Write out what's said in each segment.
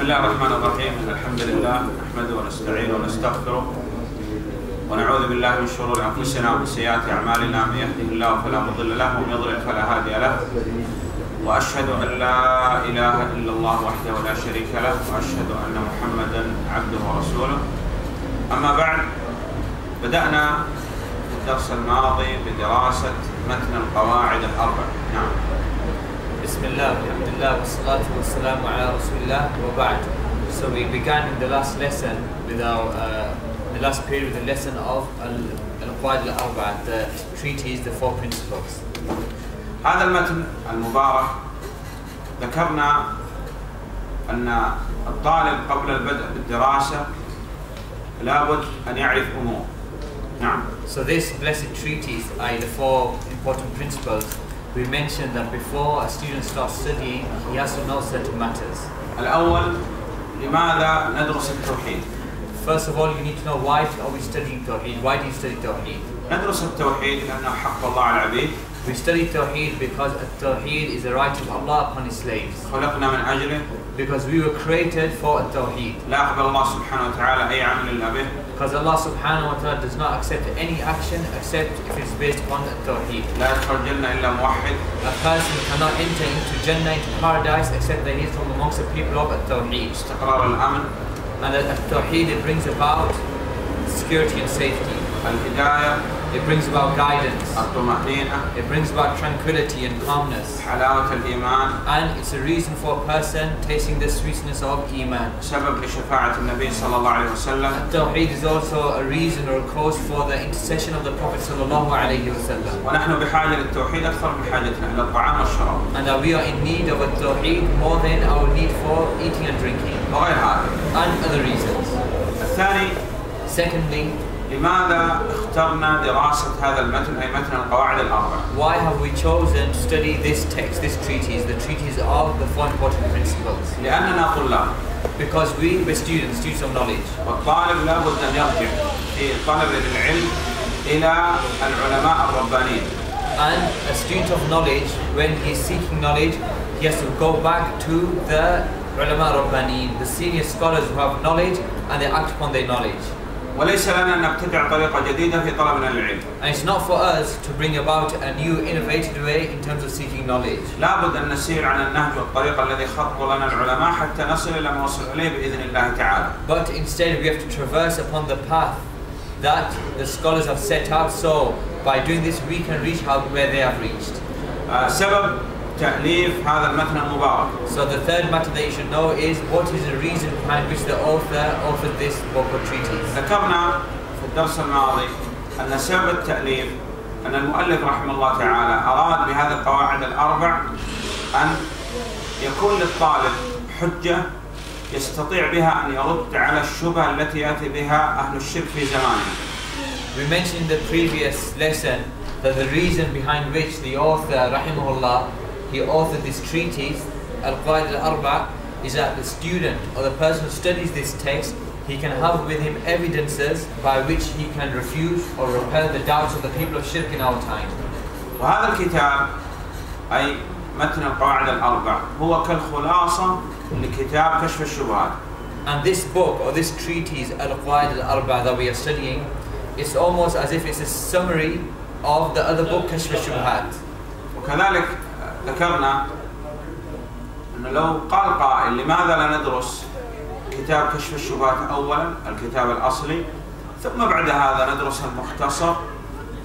بسم الله الرحمن الرحيم. إن الحمد لله نحمده ونستعينه ونستغفره ونعوذ بالله من شرور أنفسنا ومن سيئات أعمالنا. من يهده الله فلا مضل له ومن يضلل فلا هادي له. وأشهد أن لا إله إلا الله وحده لا شريك له وأشهد أن محمدا عبده ورسوله. أما بعد بدأنا في الدرس الماضي بدراسة متن القواعد الأربع. نعم. So we began in the last lesson with our, uh, the last period of the lesson of Al-Qawaid al-Arba'a, the treaties, the four principles. هذا المتن المبارك ذكرنا أن الطالب قبل البدء بالدراسة لابد أن يعرف أمور. نعم. So this blessed treatise, i.e. Uh, the four important principles, we mentioned that before a student starts studying, he has to know certain matters. الأول لماذا ندرس التوحيد First of all, you need to know why are we studying Tawheed? Why do you study Tawheed? ندرس التوحيد لأنه حق الله على العبيد We study Tawheed because Tawheed is the right of Allah upon His slaves. خلقنا من أجله Because we were created for Tawheed. لا يقبل الله سبحانه وتعالى أي عمل إلا به Because Allah subhanahu wa ta'ala does not accept any action except if it's based upon Tawheed. لا يدخل الجنة إلا موحد A person cannot enter into Jannah, into paradise, except that he is from amongst the people of Tawheed. استقرار الأمن And that Tawheed it brings about security and safety. الهداية It brings about guidance. الطمأنينة It brings about tranquility and calmness. حلاوة الإيمان And it's a reason for a person tasting the sweetness of Iman. سبب لشفاعة النبي صلى الله عليه وسلم Tawheed is also a reason or a cause for the intercession of the Prophet sallallahu alayhi wasallam. ونحن بحاجة للتوحيد أكثر من حاجتنا إلى الطعام والشراب And that we are in need of a Tawheed more than our need for eating and drinking. وغير هذا And other reasons. الثاني Secondly, لماذا اخترنا دراسة هذا المتن أي متن القواعد الأربع why have we chosen to study this text, this treatise, the treatise of the four important principles? لأننا طلاب Because we were students, students of knowledge. والطالب لابد أن يرجع في طلب العلم إلى العلماء الربانيين And a student of knowledge, when he's seeking knowledge, he has to go back to the ulama rabbani, the senior scholars who have knowledge and they act upon their knowledge. وليس لنا أن نبتدع طريقة جديدة في طلبنا للعلم And it's not for us to bring about a new innovative way in terms of seeking knowledge. لابد أن نسير على النهج والطريقة الذي خطوا لنا العلماء حتى نصل إلى ما وصل إليه بإذن الله تعالى But instead we have to traverse upon the path that the scholars have set out. So by doing this we can reach how, where they have reached. آه، سبب تأليف هذا المتن المبارك So the third matter that you should know is what is the reason behind which the author authored this book or treatise. ذكرنا في الدرس الماضي أن سبب التأليف أن المؤلف رحمه الله تعالى أراد بهذه القواعد الأربع أن يكون للطالب حجة يستطيع بها أن يرد على الشبهة التي يأتي بها أهل الشرك في زمانه We mentioned in the previous lesson that the reason behind which the author, rahimahullah, he authored this treatise, Al-Qawaid al-Arba, is that the student or the person who studies this text, he can have with him evidences by which he can refute or repel the doubts of the people of shirk in our time. وهذا الكتاب أي متن القاعدة الأربع هو كالخلاصة لكتاب كشف الشبهات. And this book or this treatise Al-Qawaid al-Arba that we are studying, it's almost as if it's a summary of the other book Kashf al-Shubhat. وكذلك ذكرنا أنه لو قال قائل لماذا لا ندرس كتاب كشف الشبهات أولا الكتاب الأصلي ثم بعد هذا ندرس المختصر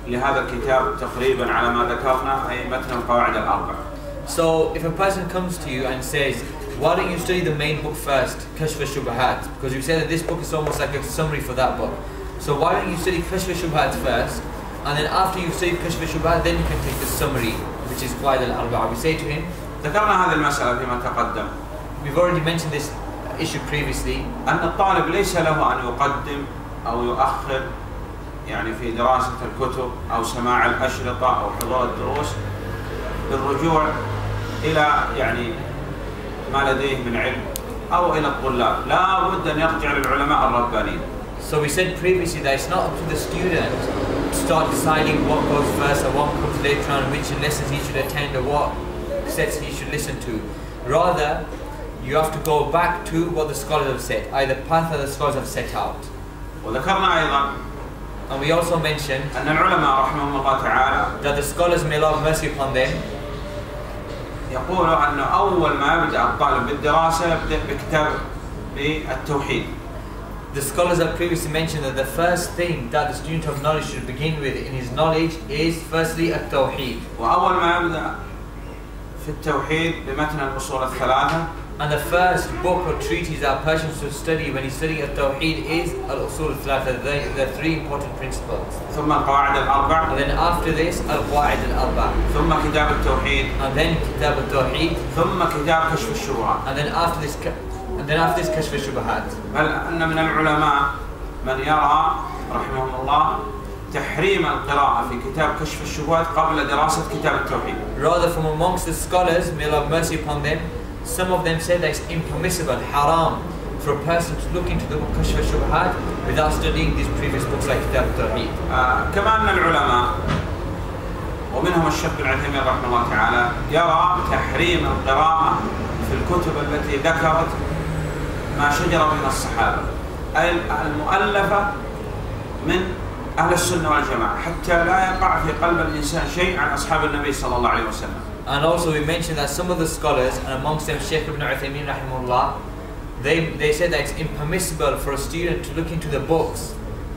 لهذا الكتاب تقريبا على ما ذكرنا أي متن القواعد الأربع So if a person comes to you and says, why don't you study the main book first, Kashf al-Shubhat? Because you said that this book is almost like a summary for that book. So why don't you study Kashf al-Shubhat first, and then after you've studied Kashf al-Shubhat, then you can take the summary, which is Qaid al-Arba. We say to him, ذكرنا هذه المسألة فيما تقدم. we've already mentioned this issue previously, أن الطالب ليس له أن يقدم أو يؤخر يعني في دراسة الكتب أو سماع الأشرطة أو حضور الدروس بالرجوع إلى يعني ما لديه من علم أو إلى الطلاب. لا بد أن يرجع للعلماء الربانيين. So we said previously that it's not up to the student start deciding what goes first or what comes later on, which lessons he should attend or what sets he should listen to. Rather, you have to go back to what the scholars have said, either path that the scholars have set out. وذكرنا أيضا And we also mentioned أن العلماء رحمهم الله تعالى that the scholars, may Allah have mercy upon them, يقولوا أن أول ما يبدأ الطالب بالدراسة يبدأ بكتاب بالتوحيد the scholars have previously mentioned that the first thing that the student of knowledge should begin with in his knowledge is firstly a tawheed. وأول ما يبدأ في التوحيد بمتن الأصول الثلاثة And the first book or treatise that a person should study when he's studying a tawheed is al-usul al-thalatha, the, the three important principles. ثم القواعد الأربع And then after this, al-qawaid al-arba. ثم كتاب التوحيد And then kitab al-tawheed. ثم كتاب كشف الشبهات And then after this, عندنا افتيس كشف الشبهات بل أن من العلماء من يرى رحمهم الله تحريم القراءة في كتاب كشف الشبهات قبل دراسة كتاب التوحيد. Rather from amongst the scholars, may Allah mercy upon them, some of them say that it's impermissible, haram, for a person to look into the book كشف الشبهات without studying these previous books like كتاب التوحيد. آه، كما أن العلماء ومنهم الشيخ بن عثيمين رحمه الله تعالى يرى تحريم القراءة في الكتب التي ذكرت ما شجر بين الصحابة أي المؤلفة من أهل السنة والجماعة حتى لا يقع في قلب الإنسان شيء عن أصحاب النبي صلى الله عليه وسلم And also we mentioned that some of the scholars, and amongst them Sheikh ibn Uthaymeen rahimahullah, they, they said that it's impermissible for a student to look into the books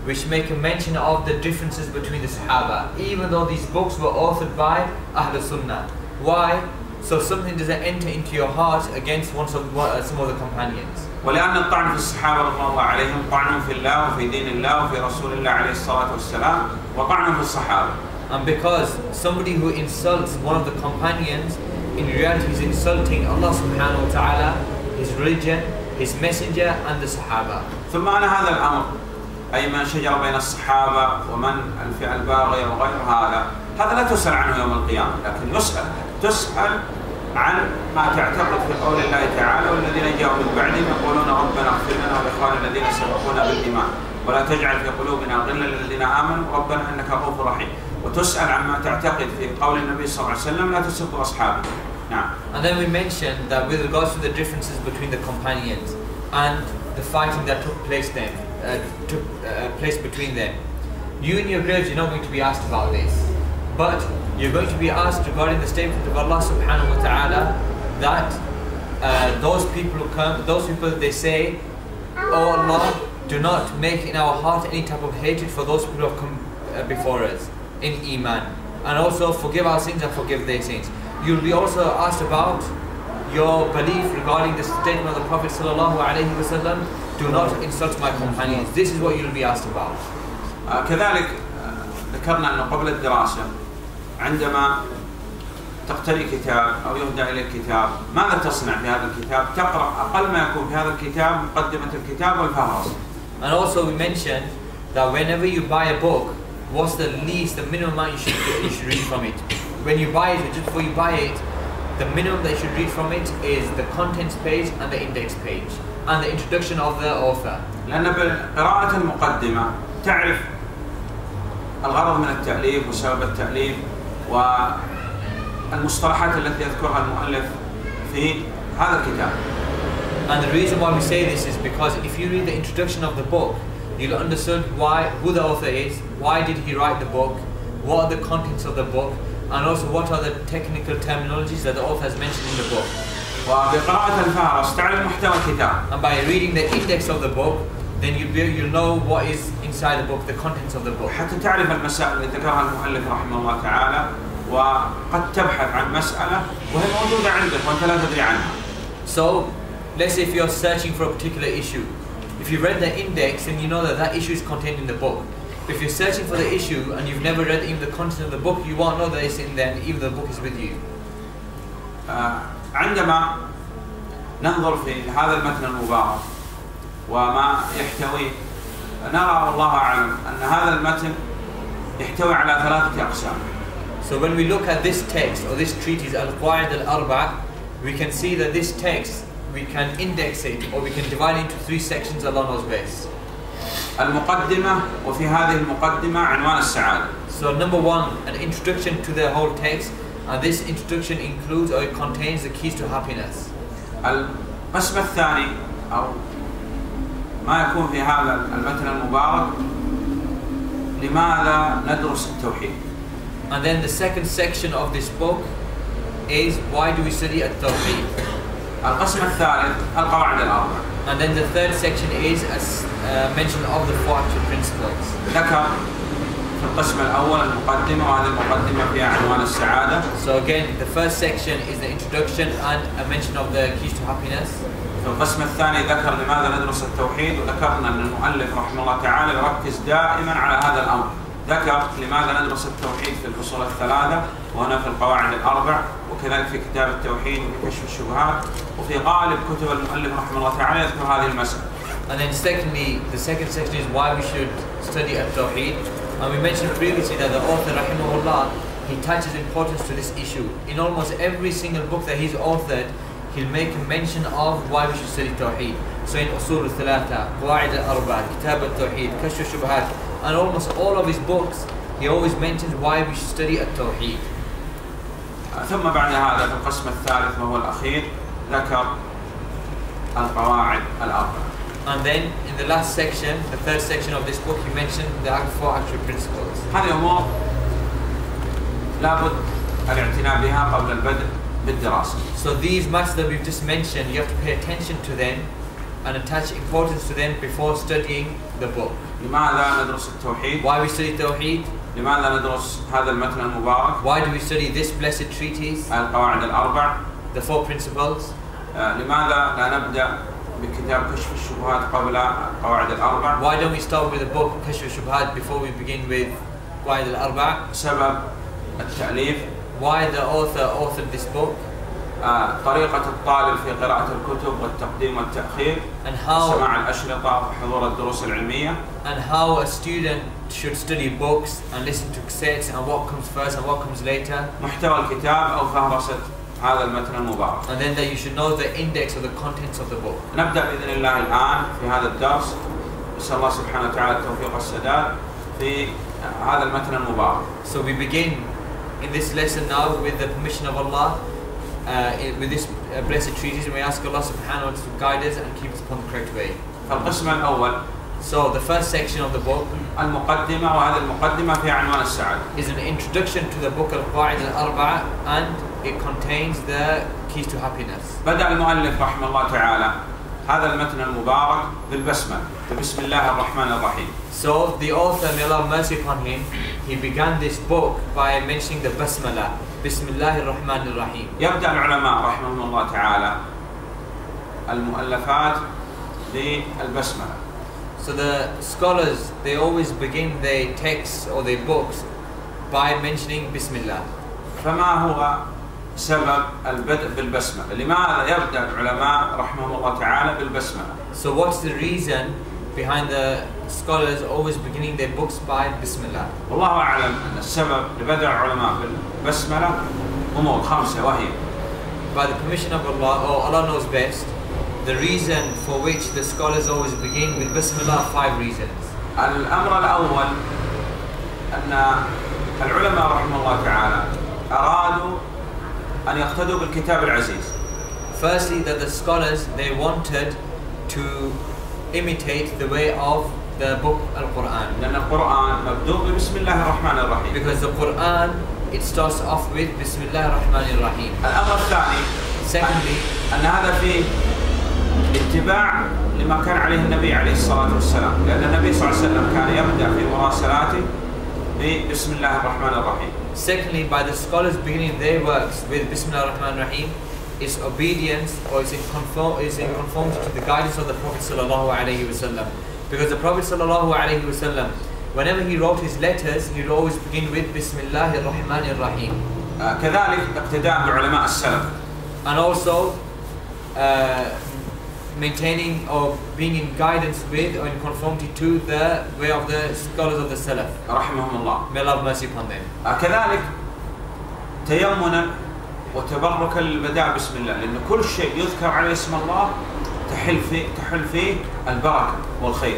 which make a mention of the differences between the Sahaba, even though these books were authored by Ahl Sunnah. Why? So something doesn't enter into your heart against one of, one- uh, some of the companions. ولأن الطعن في الصحابة رضي الله عليهم طعن في الله وفي دين الله وفي رسول الله عليه الصلاة والسلام وطعن في الصحابة. And because somebody who insults one of the companions, in reality is insulting Allah subhanahu wa ta'ala, His religion, His messenger, and the Sahaba. ثم أنا هذا الأمر. أي ما شجر بين الصحابة ومن الفئة الباغية وغير هذا. هذا لا تسأل عنه يوم القيامة لكن يسأل تسأل عن ما تعتقد في قول الله تعالى والذين جاءوا من بعدهم يقولون ربنا اغفر لنا ولإخواننا الذين سبقونا بالإيمان ولا تجعل في قلوبنا غلا للذين آمنوا ربنا إنك رؤوف رحيم وتسأل عما تعتقد في قول النبي صلى الله عليه وسلم لا تسب أصحابه نعم. And then we mentioned that with regards to the differences between the companions and the fighting that took place then, uh, took uh, place between them, you in your graves you're not going to be asked about this, but you're going to be asked regarding the statement of Allah Subhanahu wa Taala that uh, those people who come, those people they say, Oh Allah, do not make in our heart any type of hatred for those people who have come uh, before us in Iman, and also forgive our sins and forgive their sins. You'll be also asked about your belief regarding the statement of the Prophet sallallahu alaihi wasallam. Do not insult my companions. This is what you'll be asked about. آه، كذلك آه، ذكرنا أنه قبل الدراسة عندما تقتري كتاب أو يهدى إليك كتاب ماذا تصنع في هذا الكتاب؟ تقرأ أقل ما يكون في هذا الكتاب مقدمة الكتاب والفهرس And also we mentioned that whenever you buy a book, what's the least, the minimum amount you should you should read from it. When you buy it, just before you buy it, the minimum that you should read from it is the contents page and the index page and the introduction of the author. لأن بقراءة المقدمة تعرف الغرض من التأليف وسبب التأليف والمصطلحات التي يذكرها المؤلف في هذا الكتاب And the reason why we say this is because if you read the introduction of the book, you'll understand why who the author is, why did he write the book, what are the contents of the book, and also what are the technical terminologies that the author has mentioned in the book. وبقراءة الفهرس تعرف محتوى الكتاب And by reading the index of the book, then you'll be you'll know what is inside the book, the contents of the book. حتى تعرف المسائل التي ذكرها المؤلف رحمه الله تعالى وقد تبحث عن مسألة وهي موجودة عندك وأنت لا تدري عنها So, let's say if you're searching for a particular issue, if you read the index, then you know that that issue is contained in the book. If you're searching for the issue and you've never read even the content of the book, you won't know that it's in there, even though the book is with you. آه، عندما ننظر في هذا المتن المبارك وما يحتويه نرى والله أعلم أن هذا المتن يحتوي على ثلاثة أقسام. So when we look at this text or this treatise Al-Qawaid Al-Arba, we can see that this text we can index it or we can divide into three sections along those base. المقدمة وفي هذه المقدمة عنوان السعادة. So number one, an introduction to the whole text, and this introduction includes or it contains the keys to happiness. المسمى الثاني أو ما يكون في هذا المتن المبارك لماذا ندرس التوحيد And then the second section of this book is why do we study at-tawheed? القسم الثالث القواعد الأربع And then the third section is a s- uh, mention of the four actual principles. ذكر في القسم الأول المقدمة وهذه المقدمة فيها عنوان السعادة So again, the first section is the introduction and a mention of the keys to happiness. في القسم الثاني ذكر لماذا ندرس التوحيد وذكرنا أن المؤلف رحمه الله تعالى يركز دائما على هذا الأمر ذكر لماذا ندرس التوحيد في الفصول الثلاثة وهنا في القواعد الأربع وكذلك في كتاب التوحيد وفي كشف الشبهات وفي غالب كتب المؤلف رحمه الله تعالى يذكر هذه المسألة And then secondly, the second section is why we should study at-tawheed. And we mentioned previously that the author, rahimahullah, he attaches importance to this issue. In almost every single book that he's authored, he'll make a mention of why we should study tawheed. So in Usul al-Thalatha, Qawaid al-Arba, Kitab al-Tawheed, Kashf al-Shubhat, and almost all of his books, he always mentions why we should study at-tawheed. ثم بعد هذا في القسم الثالث وهو الأخير ذكر القواعد الأربع And then in the last section, the third section of this book, he mentioned the four actual principles. هذه أمور لابد الاعتناء بها قبل البدء بالدراسة So these matters that we've just mentioned, you have to pay attention to them and attach importance to them before studying the book. لماذا ندرس التوحيد؟ Why we study Tawheed? لماذا ندرس هذا المتن المبارك؟ Why do we study this blessed treatise, القواعد الأربع the four principles? آه، لماذا لا نبدأ بكتاب كشف الشبهات قبل القواعد الأربع؟ Why don't we start with the book Kashf al-Shubhat before we begin with Qaid al-Arba? سبب التأليف Why the author authored this book? آه، طريقة الطالب في قراءة الكتب والتقديم والتأخير And how سماع الأشرطة وحضور الدروس العلمية and how a student should study books and listen to cassettes and what comes first and what comes later. محتوى الكتاب أو فهرسة هذا المتن المبارك And then that you should know the index of the contents of the book. نبدأ بإذن الله الآن في هذا الدرس نسأل الله سبحانه وتعالى التوفيق والسداد في هذا المتن المبارك So we begin in this lesson now with the permission of Allah, uh, in- with this uh, blessed treatise, and we ask Allah subhanahu wa ta'ala to guide us and keep us upon the correct way. فالقسم الأول So the first section of the book المقدمة وهذه المقدمة في عنوان السعادة is an introduction to the book Al-Qa'id al-Arba'a and it contains the keys to happiness. بدأ المؤلف رحمه الله تعالى هذا المتن المبارك بالبسمة بسم الله الرحمن الرحيم So the author, may Allah mercy upon him, he began this book by mentioning the Basmala. Bismillah ar-Rahman ar-Rahim. يبدأ العلماء رحمهم الله تعالى المؤلفات بالبسملة So the scholars, they always begin their texts or their books by mentioning Bismillah. فما هو سبب البدء بالبسملة لماذا يبدأ العلماء رحمهم الله تعالى بالبسملة So what's the reason behind the scholars always beginning their books by Bismillah? والله أعلم أن السبب لبدء العلماء بالبسملة أمور خمسة وهي By the permission of Allah, or Allah knows best, the reason for which the scholars always begin with Bismillah, five reasons. الأمر الأول أن العلماء رحمه الله تعالى أرادوا أن يقتدوا بالكتاب العزيز Firstly, that the scholars, they wanted to imitate the way of the book Al-Quran. لأن القرآن مبدوء بسم الله الرحمن الرحيم Because the Quran, it starts off with Bismillah ar-Rahman ar-Rahim. الأمر الثاني Secondly, أن هذا فيه اتباع لما كان عليه النبي عليه الصلاة والسلام لأن النبي صلى الله عليه وسلم كان يبدأ في مراسلاته بسم الله الرحمن الرحيم Secondly, by the scholars beginning their works with Bismillah ar-Rahman ar-Rahim, is obedience or is in, conform, is in conformity to the guidance of the Prophet sallallahu alaihi wasallam. Because the Prophet sallallahu alaihi wasallam, whenever he wrote his letters, he would always begin with Bismillah ar-Rahman ar-Rahim. آه، كذلك اقتداء بعلماء السلف And also uh, maintaining or being in guidance with or in conformity to the way of the scholars of the Salaf. رحمهم الله May Allah have mercy upon them. آه، كذلك تيمنا وتبركا للبداء بسم الله لأن كل شيء يذكر عليه اسم الله تحل فيه تحل فيه البركة والخير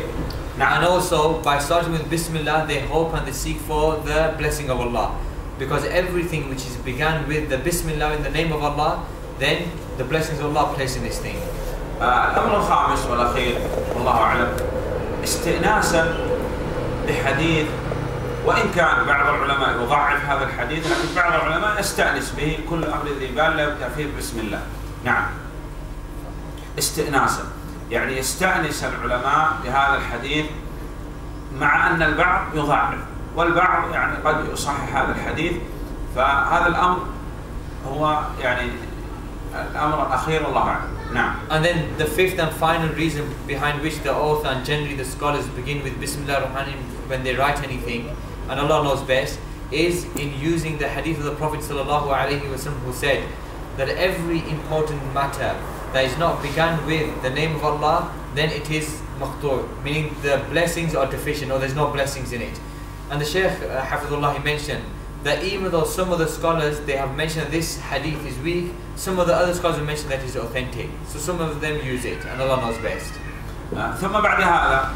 And also, by starting with Bismillah, they hope and they seek for the blessing of Allah. Because everything which is began with the Bismillah in the name of Allah, then the blessings of Allah are placed in this thing. الأمر الخامس والأخير والله أعلم. استئناسا بحديث وإن كان بعض العلماء يضعف هذا الحديث لكن بعض العلماء يستأنس به كل أمر ذي بال يبدأ فيه بسم الله. نعم. استئناسا. يعني يستأنس العلماء بهذا الحديث مع أن البعض يضعف والبعض يعني قد يصحح هذا الحديث. فهذا الأمر هو يعني الأمر الأخير والله أعلم. Nah. And then the fifth and final reason behind which the author and generally the scholars begin with Bismillah ar when they write anything, and Allah knows best, is in using the hadith of the Prophet ﷺ who said that every important matter that is not begun with the name of Allah, then it is maqtur, meaning the blessings are deficient or there's no blessings in it. And the Shaykh uh, Hafidullah he mentioned that even though some of the scholars they have mentioned that this hadith is weak, some of the other scholars have mentioned that it's authentic. So some of them use it, and Allah knows best. آه، ثم بعد هذا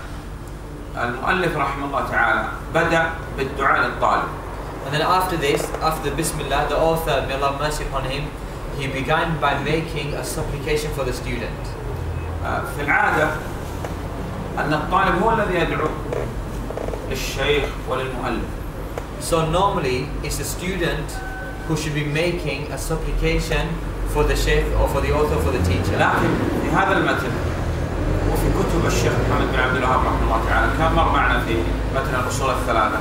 المؤلف رحمه الله تعالى بدأ بالدعاء للطالب And then after this, after the Bismillah, the author, may Allah have mercy upon him, he began by making a supplication for the student. آه، في العادة أن الطالب هو الذي يدعو للشيخ وللمؤلف So normally, it's the student who should be making a supplication for the sheikh or for the author for the teacher. لكن في هذا المتن وفي كتب الشيخ محمد بن عبد الوهاب رحمه الله تعالى كان مر معنا في متن الأصول الثلاثة.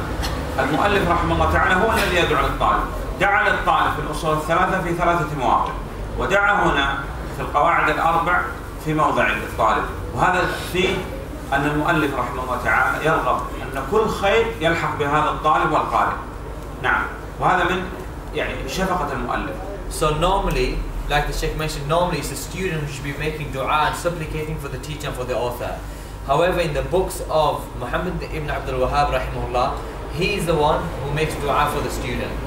المؤلف رحمه الله تعالى هو الذي يدعو للطالب دعا للطالب في الأصول الثلاثة في ثلاثة مواضع ودعا هنا في القواعد الأربع في موضع للطالب. وهذا فيه أن المؤلف رحمه الله تعالى يرغب أن كل خير يلحق بهذا الطالب والقارئ نعم وهذا من يعني شفقة المؤلف So normally, like the Sheikh mentioned, normally it's the student who should be making dua and supplicating for the teacher and for the author. However, in the books of Muhammad ibn Abdul Wahhab rahimahullah, he is the one who makes dua for the student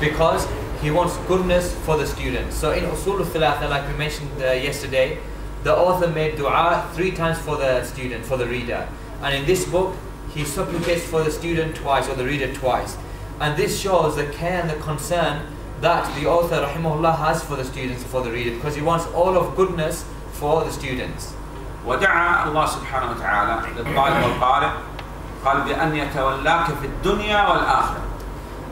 because he wants goodness for the student. So in Usul al-Thalatha, like we mentioned uh, yesterday, the author made dua three times for the student, for the reader. And in this book, he supplicates for the student twice or the reader twice. And this shows the care and the concern that the author rahimahullah has for the students, for the reader, because he wants all of goodness for the students. ودعا الله سبحانه وتعالى للطالب والقارئ قال بأن يتولاك في الدنيا والآخرة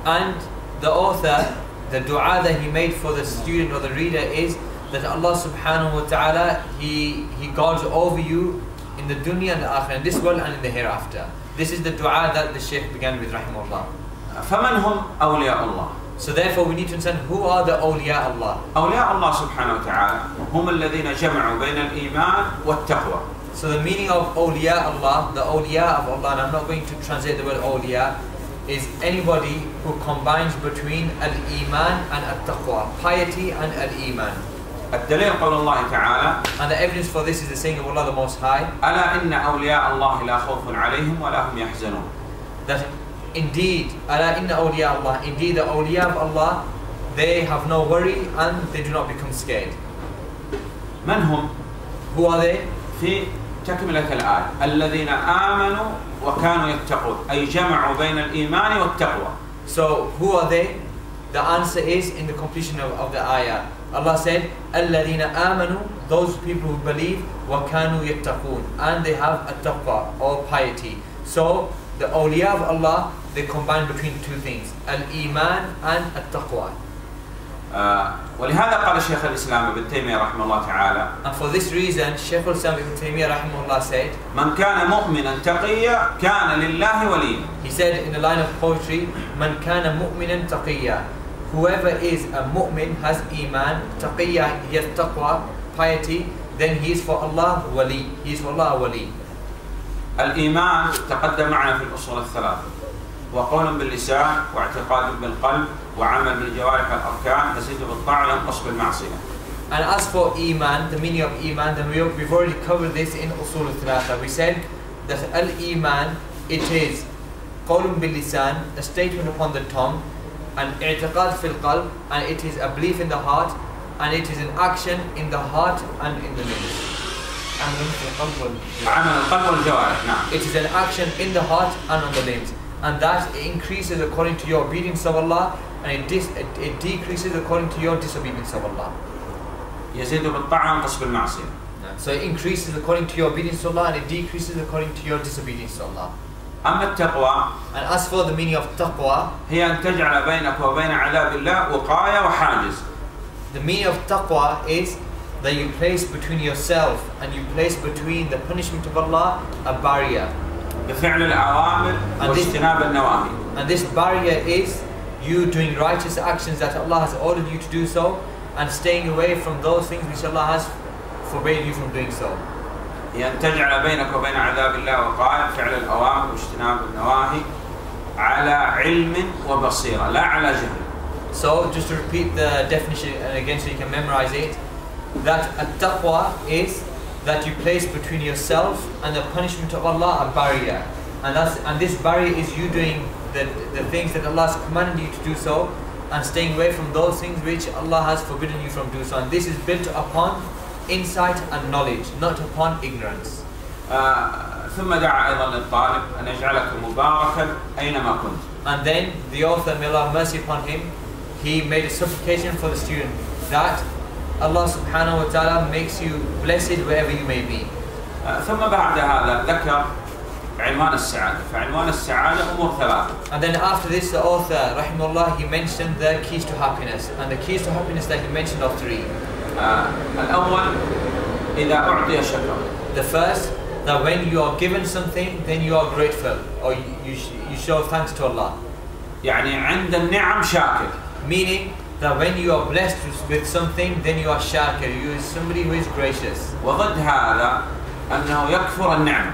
And the author, the dua that he made for the student or the reader is that Allah subhanahu wa ta'ala, he, he guards over you in the dunya and the akhirah, in this world and in the hereafter. This is the dua that the Shaykh began with rahimahullah. فمن هم أولياء الله So therefore we need to understand who are the awliya Allah. أولياء الله سبحانه وتعالى هم الذين جمعوا بين الإيمان والتقوى So the meaning of awliya Allah, the awliya of Allah, and I'm not going to translate the word awliya, is anybody who combines between al-iman and al-taqwa, piety and al-iman. الدليل قول الله تعالى And the evidence for this is the saying of Allah the Most High, ألا إن أولياء الله لا خوف عليهم ولا هم يحزنون that indeed, ala inna awliya Allah, indeed the awliya of Allah, they have no worry and they do not become scared. من هم Who are they? في تكملة الآية الذين آمنوا وكانوا يتقون أي جمعوا بين الإيمان والتقوى So who are they? The answer is in the completion of, of the ayah. Allah said, الَّذِينَ آمَنُوا Those people who believe وَكَانُوا يَتَّقُونَ And they have a taqwa or piety. So the awliya of Allah, they combine between two things. Al-Iman and al-Taqwa. آه ولهذا قال شيخ الإسلام ابن تيمية رحمه الله تعالى And for this reason, Shaykh al-Islam ibn Taymiyyah rahimahullah said, من كان مؤمنا تقيا كان لله وليا he said in the line of poetry, Man kana mu'minan taqiyya. Whoever is a mu'min, has iman, taqiyya, he has taqwa, piety, then he is for Allah wali. He is for Allah wali. الإيمان تقدم معنا في الأصول الثلاثة وقول باللسان واعتقاد بالقلب وعمل بالجوارح والأركان يزيد بالطاعة وينقص بالمعصية And as for iman, the meaning of iman, then we, we've already covered this in usul al-thalatha. We said that al-iman, it is qawlun bil lisan, a statement upon the tongue, and i'tiqad fil qalb, and it is a belief in the heart, and it is an action in the heart and in the limbs. عمل في القلب وال- عمل القلب والجوارح نعم It is an action in the heart and on the limbs. And that increases according to your obedience of Allah, and it, dis- it, it decreases according to your disobedience of Allah. يزيد بالطاعة وينقص بالمعصية So it increases according to your obedience to Allah and it decreases according to your disobedience to Allah. أما التقوى And as for the meaning of taqwa, هي أن تجعل بينك وبين عذاب الله وقاية وحاجز the meaning of taqwa is that you place between yourself and you place between the punishment of Allah a barrier. بفعل الأوامر And this- واجتناب النواهي And this barrier is you doing righteous actions that Allah has ordered you to do so and staying away from those things which Allah has forbade you from doing so. هي أن تجعل بينك وبين عذاب الله وقاية فعل الأوامر واجتناب النواهي على علم وبصيرة لا على جهل So just to repeat the definition and again so you can memorize it, that at-taqwa is that you place between yourself and the punishment of Allah a barrier. And that's and this barrier is you doing the, the things that Allah has commanded you to do so and staying away from those things which Allah has forbidden you from doing so. And this is built upon insight and knowledge, not upon ignorance. آه ثم دعا أيضا للطالب أن يجعلك مباركا أينما كنت And then the author, may Allah have mercy upon him, he made a supplication for the student that Allah subhanahu wa ta'ala makes you blessed wherever you may be. آه ثم بعد هذا ذكر عنوان السعادة فعنوان السعادة أمور ثلاثة And then after this, the author, rahimahullah, he mentioned the keys to happiness. And the keys to happiness that he mentioned are three. آه الأول إذا أعطي شكر The first, that when you are given something, then you are grateful, or you, you, sh- you show thanks to Allah. يعني عند النعم شاكر Meaning that when you are blessed with something, then you are shakir, you are somebody who is gracious. وضد هذا أنه يكفر النعمة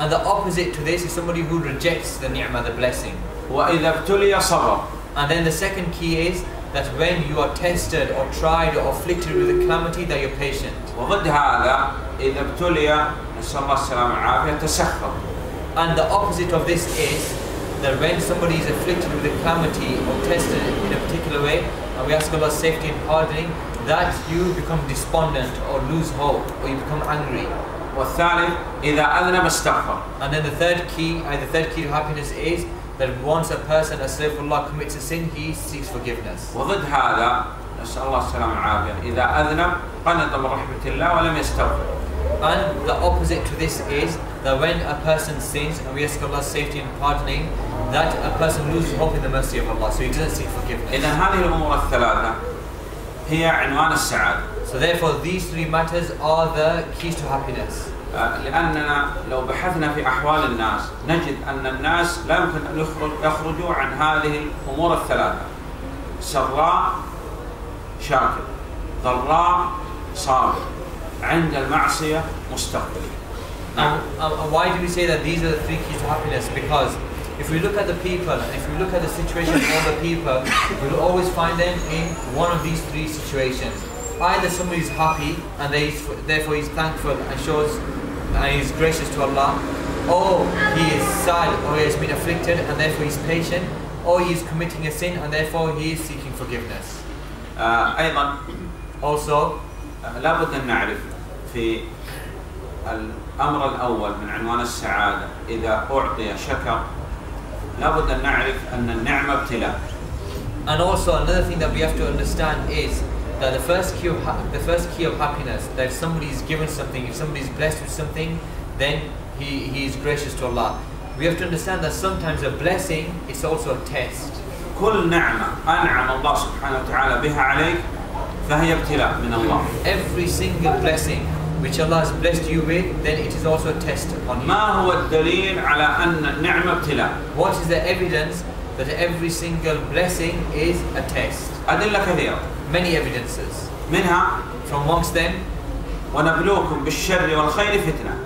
And the opposite to this is somebody who rejects the ni'mah, the blessing. وإذا ابتلي صبر And then the second key is that when you are tested or tried or afflicted with a calamity, that you're patient. وضد هذا إذا ابتلي نسأل الله السلامة والعافية تسخر And the opposite of this is that when somebody is afflicted with a calamity or tested in a particular way, and we ask Allah's safety and pardoning, that you become despondent or lose hope or you become angry. والثالث إذا أذنب استغفر And then the third key, uh, the third key to happiness is that once a person, as Allah commits a sin, he seeks forgiveness. وضد هذا نسأل الله السلامة والعافية إذا أذنب قنط من رحمة الله ولم يستغفر And the opposite to this is that when a person sins, and we ask Allah's safety and pardoning, that a person loses hope in the mercy of Allah, so he doesn't seek forgiveness. إذا هذه الأمور الثلاثة هي عنوان السعادة So therefore, these three matters are the keys to happiness. آه، لأننا لو بحثنا في أحوال الناس نجد أن الناس لا يمكن أن يخرج يخرجوا عن هذه الأمور الثلاثة سراء شاكر ضراء صابر عند المعصية مستقبل and and why do we say that these are the three keys to happiness? Because if we look at the people, if we look at the situation of the people, we'll always find them in one of these three situations. Either somebody is happy and they, therefore he's thankful and shows and he's gracious to Allah, or he is sad or he has been afflicted and therefore he's patient, or he is committing a sin and therefore he is seeking forgiveness. آه، أيضا Also, آه، لابد أن نعرف في الأمر الأول من عنوان السعادة إذا أعطي شكر لابد أن نعرف أن النعمة ابتلاء And also another thing that we have to understand is that the first key of ha- the first key of happiness that if somebody is given something, if somebody is blessed with something, then he, he is gracious to Allah. We have to understand that sometimes a blessing is also a test. كل نعمة أنعم الله سبحانه وتعالى بها عليك فهي ابتلاء من الله Every single blessing which Allah has blessed you with, then it is also a test upon you. ما هو الدليل على أن النعمة ابتلاء What is the evidence that every single blessing is a test? أدلة كثيرة Many evidences. منها From amongst them, ونبلوكم بالشر والخير فتنة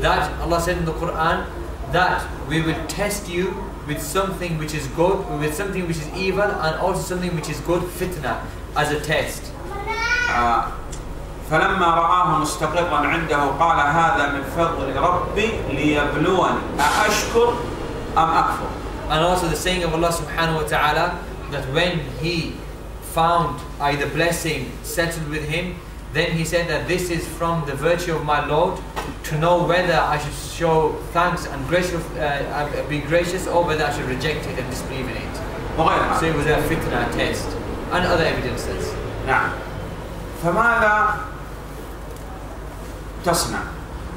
that Allah said in the Quran that we will test you with something which is good, with something which is evil, and also something which is good, fitna, as a test. آه، فلما رآه مستقرا عنده قال هذا من فضل ربي ليبلوني أأشكر أم أكفر And also the saying of Allah subhanahu wa ta'ala that when he found either blessing settled with him, then he said that this is from the virtue of my Lord to know whether I should show thanks and gracious, uh, uh, be gracious or whether I should reject it and disbelieve in it. وغيرها So it was a fitna, a test, and other evidences. نعم فماذا تصنع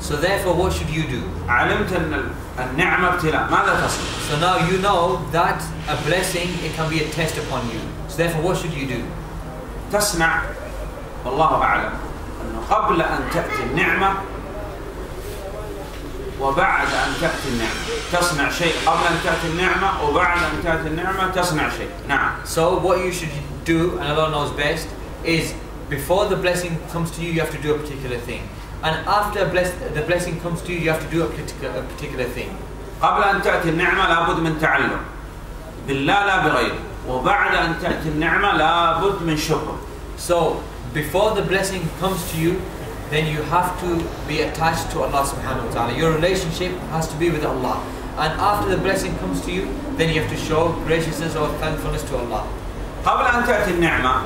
So therefore, what should you do? علمت أن ال- النعمة ابتلاء ماذا تصنع So now you know that a blessing it can be a test upon you. So therefore, what should you do? تصنع والله أعلم أنه قبل أن تأتي النعمة وبعد أن تأتي النعمة تصنع شيء قبل أن تأتي النعمة وبعد أن تأتي النعمة تصنع شيء نعم So what you should do, and Allah knows best, is before the blessing comes to you, you have to do a particular thing, and after bless, the blessing comes to you, you have to do a particular, a particular thing. قبل أن تأتي النعمة لابد من تعلم بالله لا بغيره وبعد أن تأتي النعمة لابد من شكر So before the blessing comes to you, then you have to be attached to Allah subhanahu wa ta'ala. Your relationship has to be with Allah. And after the blessing comes to you, then you have to show graciousness or thankfulness to Allah. قبل أن تأتي النعمة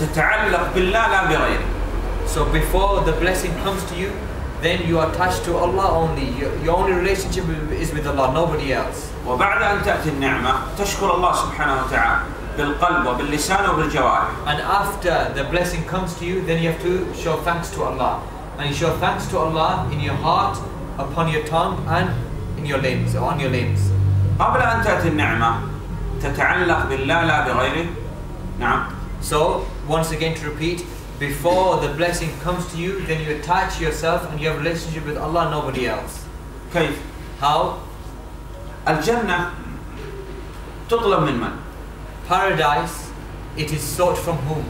تتعلق بالله لا بغيره So before the blessing comes to you, then you are attached to Allah only. Your, your only relationship is with Allah, nobody else. وبعد أن تأتي النعمة تشكر الله سبحانه وتعالى بالقلب وباللسان وبالجوارح And after the blessing comes to you, then you have to show thanks to Allah. And you show thanks to Allah in your heart, upon your tongue, and in your limbs, or on your limbs. قبل أن تأتي النعمة تتعلق بالله لا بغيره نعم So, once again to repeat, before the blessing comes to you, then you attach yourself and you have a relationship with Allah, nobody else. كيف How? الجنة تطلب من من Paradise, it is sought from whom?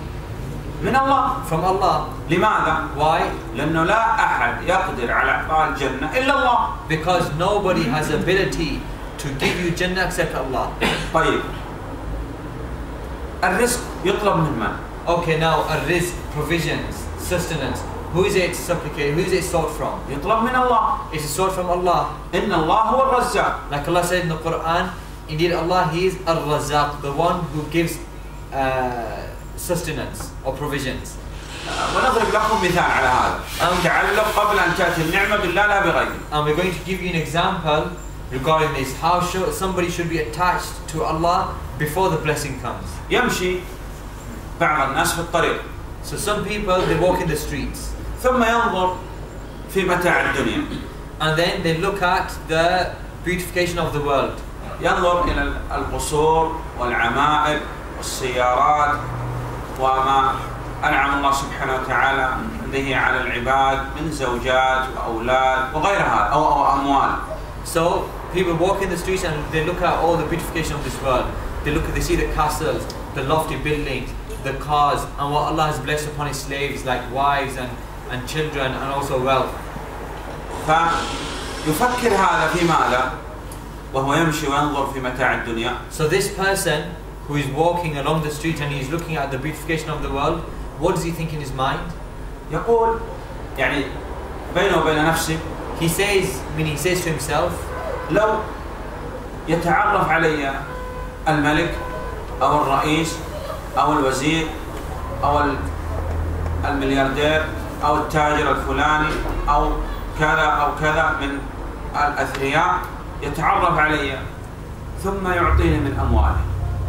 من الله From Allah. لماذا Why? لأنه لا أحد يقدر على إعطاء الجنة إلا الله Because nobody has ability to give you Jannah except Allah. طيب الرزق يطلب من من Okay, now risk, provisions, sustenance. Who is it supplicated? Who is it sought from? يطلب من الله It is sought from Allah. إن الله هو الرزاق Like Allah said in the Quran, indeed Allah He is Ar-Razaq, the one who gives uh, sustenance or provisions. ونضرب لكم مثال على هذا التعلق قبل أن تأتي النعمة بالله لا بغيره And we're going to give you an example regarding this. How should, somebody should be attached to Allah before the blessing comes. يمشي بعض الناس في الطريق So some people they walk in the streets ثم ينظر في متاع الدنيا and then they look at the beautification of the world. ينظر إلى القصور والعمائر والسيارات وما أنعم الله سبحانه وتعالى به على العباد من زوجات وأولاد وغير هذا أو, أو أموال So people walk in the streets and they look at all the beautification of this world. They look at, they see the castles, the lofty buildings, the cars, and what Allah has blessed upon His slaves, like wives and, and children, and also wealth. فيفكر هذا في ماذا وهو يمشي وينظر في متاع الدنيا So this person who is walking along the street and he's looking at the beautification of the world, what does he think in his mind? يقول يعني بينه وبين نفسه He says, meaning he says to himself, لو يتعرف علي الملك او الرئيس او الوزير او ال- الملياردير أو التاجر الفلاني أو كذا أو كذا من الاثرياء يتعرف علي ثم يعطيني من امواله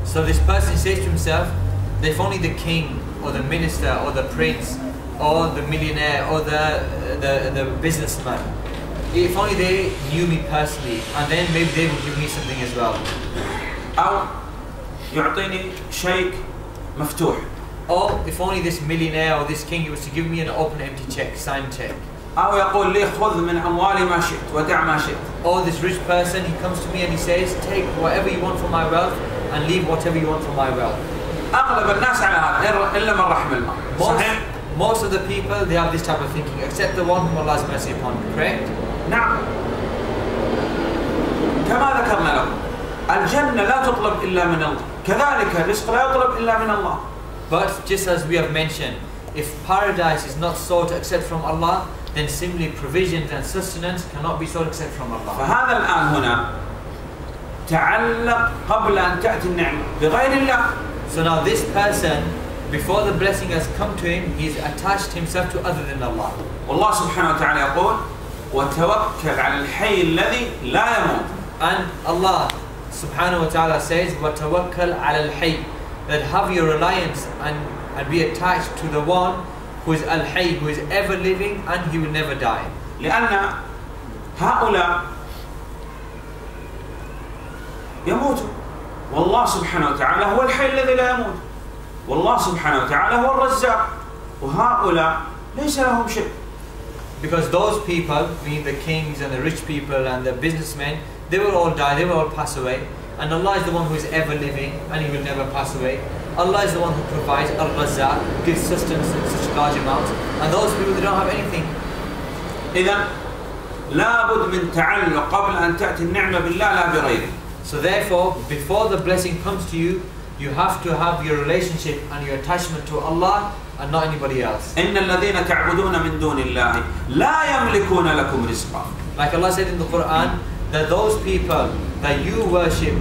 So this person says to himself, if only the king or the minister or the prince or the millionaire or the, the, the businessman, if only they knew me personally and then maybe they would give me something as well. أو يعطيني شيك مفتوح Or if only this millionaire or this king was to give me an open empty check, signed check. او يقول لي خذ من اموالي ما شئت ودع ما شئت Or this rich person, he comes to me and he says, take whatever you want from my wealth and leave whatever you want from my wealth. اغلب الناس على هذا الا من رحم الله Most, صحيح most of the people, they have this type of thinking, except the one whom Allah has mercy upon, correct? نعم كما ذكرنا لكم الجنة لا تطلب إلا من الله كذلك الرزق لا يطلب إلا من الله But just as we have mentioned, if paradise is not sought except from Allah, then simply provisions and sustenance cannot be sought except from Allah. فهذا الآن هنا تعلق قبل أن تأتي النعمة بغير الله So now this person, before the blessing has come to him, he's attached himself to other than Allah. والله سبحانه وتعالى يقول وتوكل على الحي الذي لا يموت And Allah subhanahu wa ta'ala says, وَتَوَكَّلْ عَلَى الْحَيِّ That have your reliance and, and be attached to the one who is Al Hayy, who is ever living and he will never die. لأن هؤلاء يموتوا والله سبحانه وتعالى هو الحي الذي لا يموت والله سبحانه وتعالى هو الرزاق وهؤلاء ليس لهم شيء Because those people, being the kings and the rich people and the businessmen, they will all die, they will all pass away. And Allah is the one who is ever living and He will never pass away. Allah is the one who provides Al Razzaq, gives sustenance in such large amounts. And those people, they don't have anything. إذا لابد من تعلق قبل أن تأتي النعمة بالله لا بغيره So therefore, before the blessing comes to you, you have to have your relationship and your attachment to Allah and not anybody else. إن الذين تعبدون من دون الله لا يملكون لكم رزقا Like Allah said in the Quran, that those people that you worship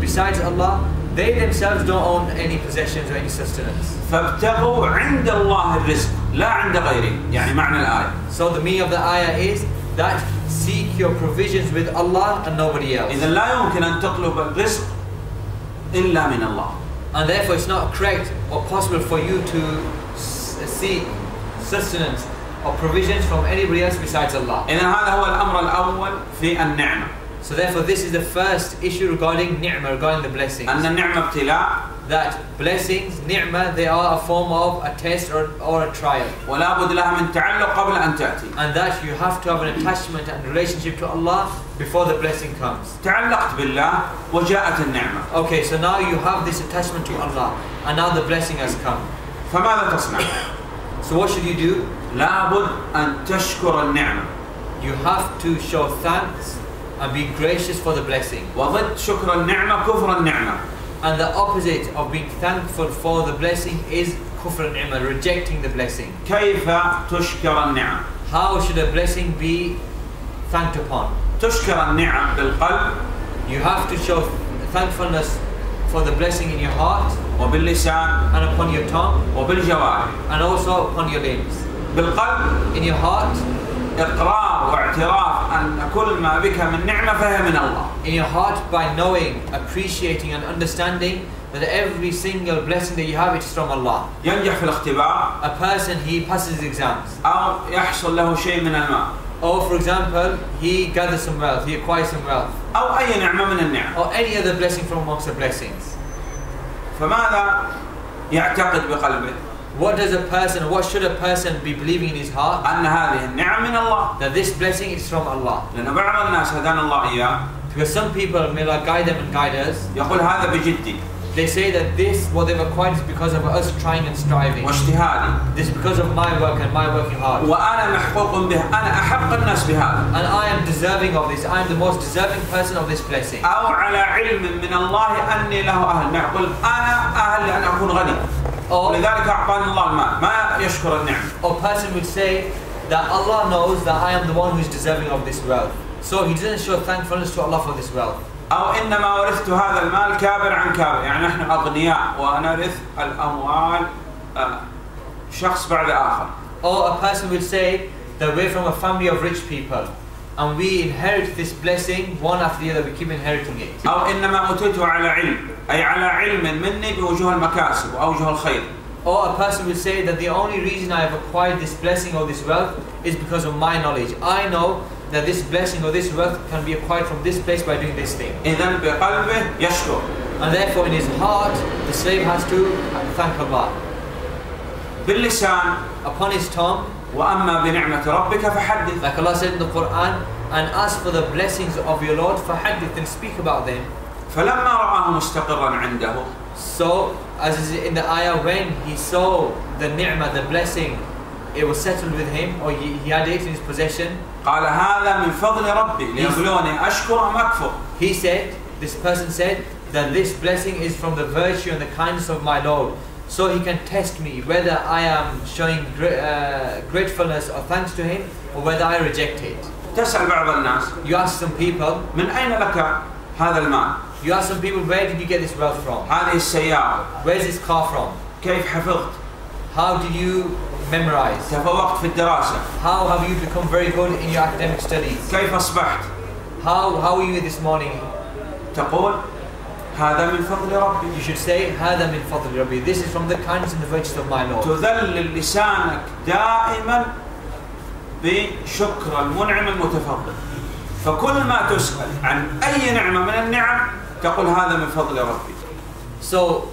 besides Allah, they themselves don't own any possessions or any sustenance. فابتغوا عند الله الرزق لا عند غيره يعني معنى الآية So the meaning of the ayah is that seek your provisions with Allah and nobody else. إذا لا يمكن أن تطلب الرزق إلا من الله And therefore it's not correct or possible for you to s- seek sustenance or provisions from anybody else besides Allah. إذا هذا هو الأمر الأول في النعمة So therefore this is the first issue regarding ni'mah, regarding the blessings. أن النعمة ابتلاء That blessings, ni'mah, they are a form of a test or, or a trial. ولا بد لها من تعلق قبل أن تأتي And that you have to have an attachment and relationship to Allah before the blessing comes. تعلقت بالله وجاءت النعمة Okay, so now you have this attachment to Allah and now the blessing has come. فماذا تصنع؟ So what should you do? لابد أن تشكر النعمة You have to show thanks and be gracious for the blessing. وضد شكر النعمة كفر النعمة And the opposite of being thankful for the blessing is kufr ni'mah, rejecting the blessing. كيف تشكر النعم؟ How should a blessing be thanked upon? تشكر النعم بالقلب You have to show thankfulness for the blessing in your heart وباللسان and upon your tongue وبالجوارح and also upon your limbs. بالقلب In your heart, إقرار واعتراف أن كل ما بك من نعمة فهي من الله in your heart by knowing, appreciating and understanding that every single blessing that you have it is from Allah. ينجح في الاختبار A person he passes exams. أو يحصل له شيء من المال Or for example, he gathers some wealth, he acquires some wealth. أو أي نعمة من النعم Or any other blessing from amongst the blessings. فماذا يعتقد بقلبه What does a person, what should a person be believing in his heart? أن هذه النعم من الله That this blessing is from Allah. لأن بعض الناس هدانا الله إياه Because some people may like guide them and guide us. يقول هذا بجدي They say that this, what they've acquired is because of us trying and striving. واجتهادي This is because of my work and my working hard. وأنا محقوق به أنا أحق الناس بهذا And I am deserving of this. I am the most deserving person of this blessing. أو على علم من الله أني له أهل نقول أنا أهل لأن أكون غني Or, ولذلك أعطاني الله المال ما يشكر النعم or person would say that Allah knows that I am the one who is deserving of this wealth. So he doesn't show thankfulness to Allah for this wealth. أو إنما ورثت هذا المال كابر عن كابر يعني نحن أغنياء ونرث الأموال آه، شخص بعد آخر Or a person would say that we're from a family of rich people and we inherit this blessing one after the other, we keep inheriting it. أو إنما أوتيته على علم أي على علم مني بوجوه المكاسب وأوجه الخير Or a person would say that the only reason I have acquired this blessing or this wealth is because of my knowledge. I know that this blessing or this wealth can be acquired from this place by doing this thing. إذا بقلبه يشكر And therefore, in his heart, the slave has to thank Allah. باللسان Upon his tongue, وأما بنعمة ربك فحدث like Allah said in the Quran, and ask for the blessings of your Lord, فحدث and speak about them. فلما رآه مستقرا عنده So, as is in the ayah, when he saw the ni'mah, the blessing, it was settled with him, or he, he had it in his possession, قال هذا من فضل ربي ليبلوني أشكر أم أكفر he said, this person said, that this blessing is from the virtue and the kindness of my Lord. So he can test me whether I am showing gra- uh, gratefulness or thanks to him, or whether I reject it. تسأل بعض الناس You ask some people, من أين لك هذا المال you ask some people, where did you get this wealth from? هذه السيارة Where's this car from? كيف حفظت How did you memorize? تفوقت في الدراسة How have you become very good in your academic studies? كيف أصبحت How, how are you this morning? تقول هذا من فضل ربي You should say هذا من فضل ربي. This is from the kindness and the virtues of my Lord. تذلل لسانك دائما بشكر المنعم المتفضل فكل ما تسأل عن أي نعمة من النعم تقول هذا من فضل ربي So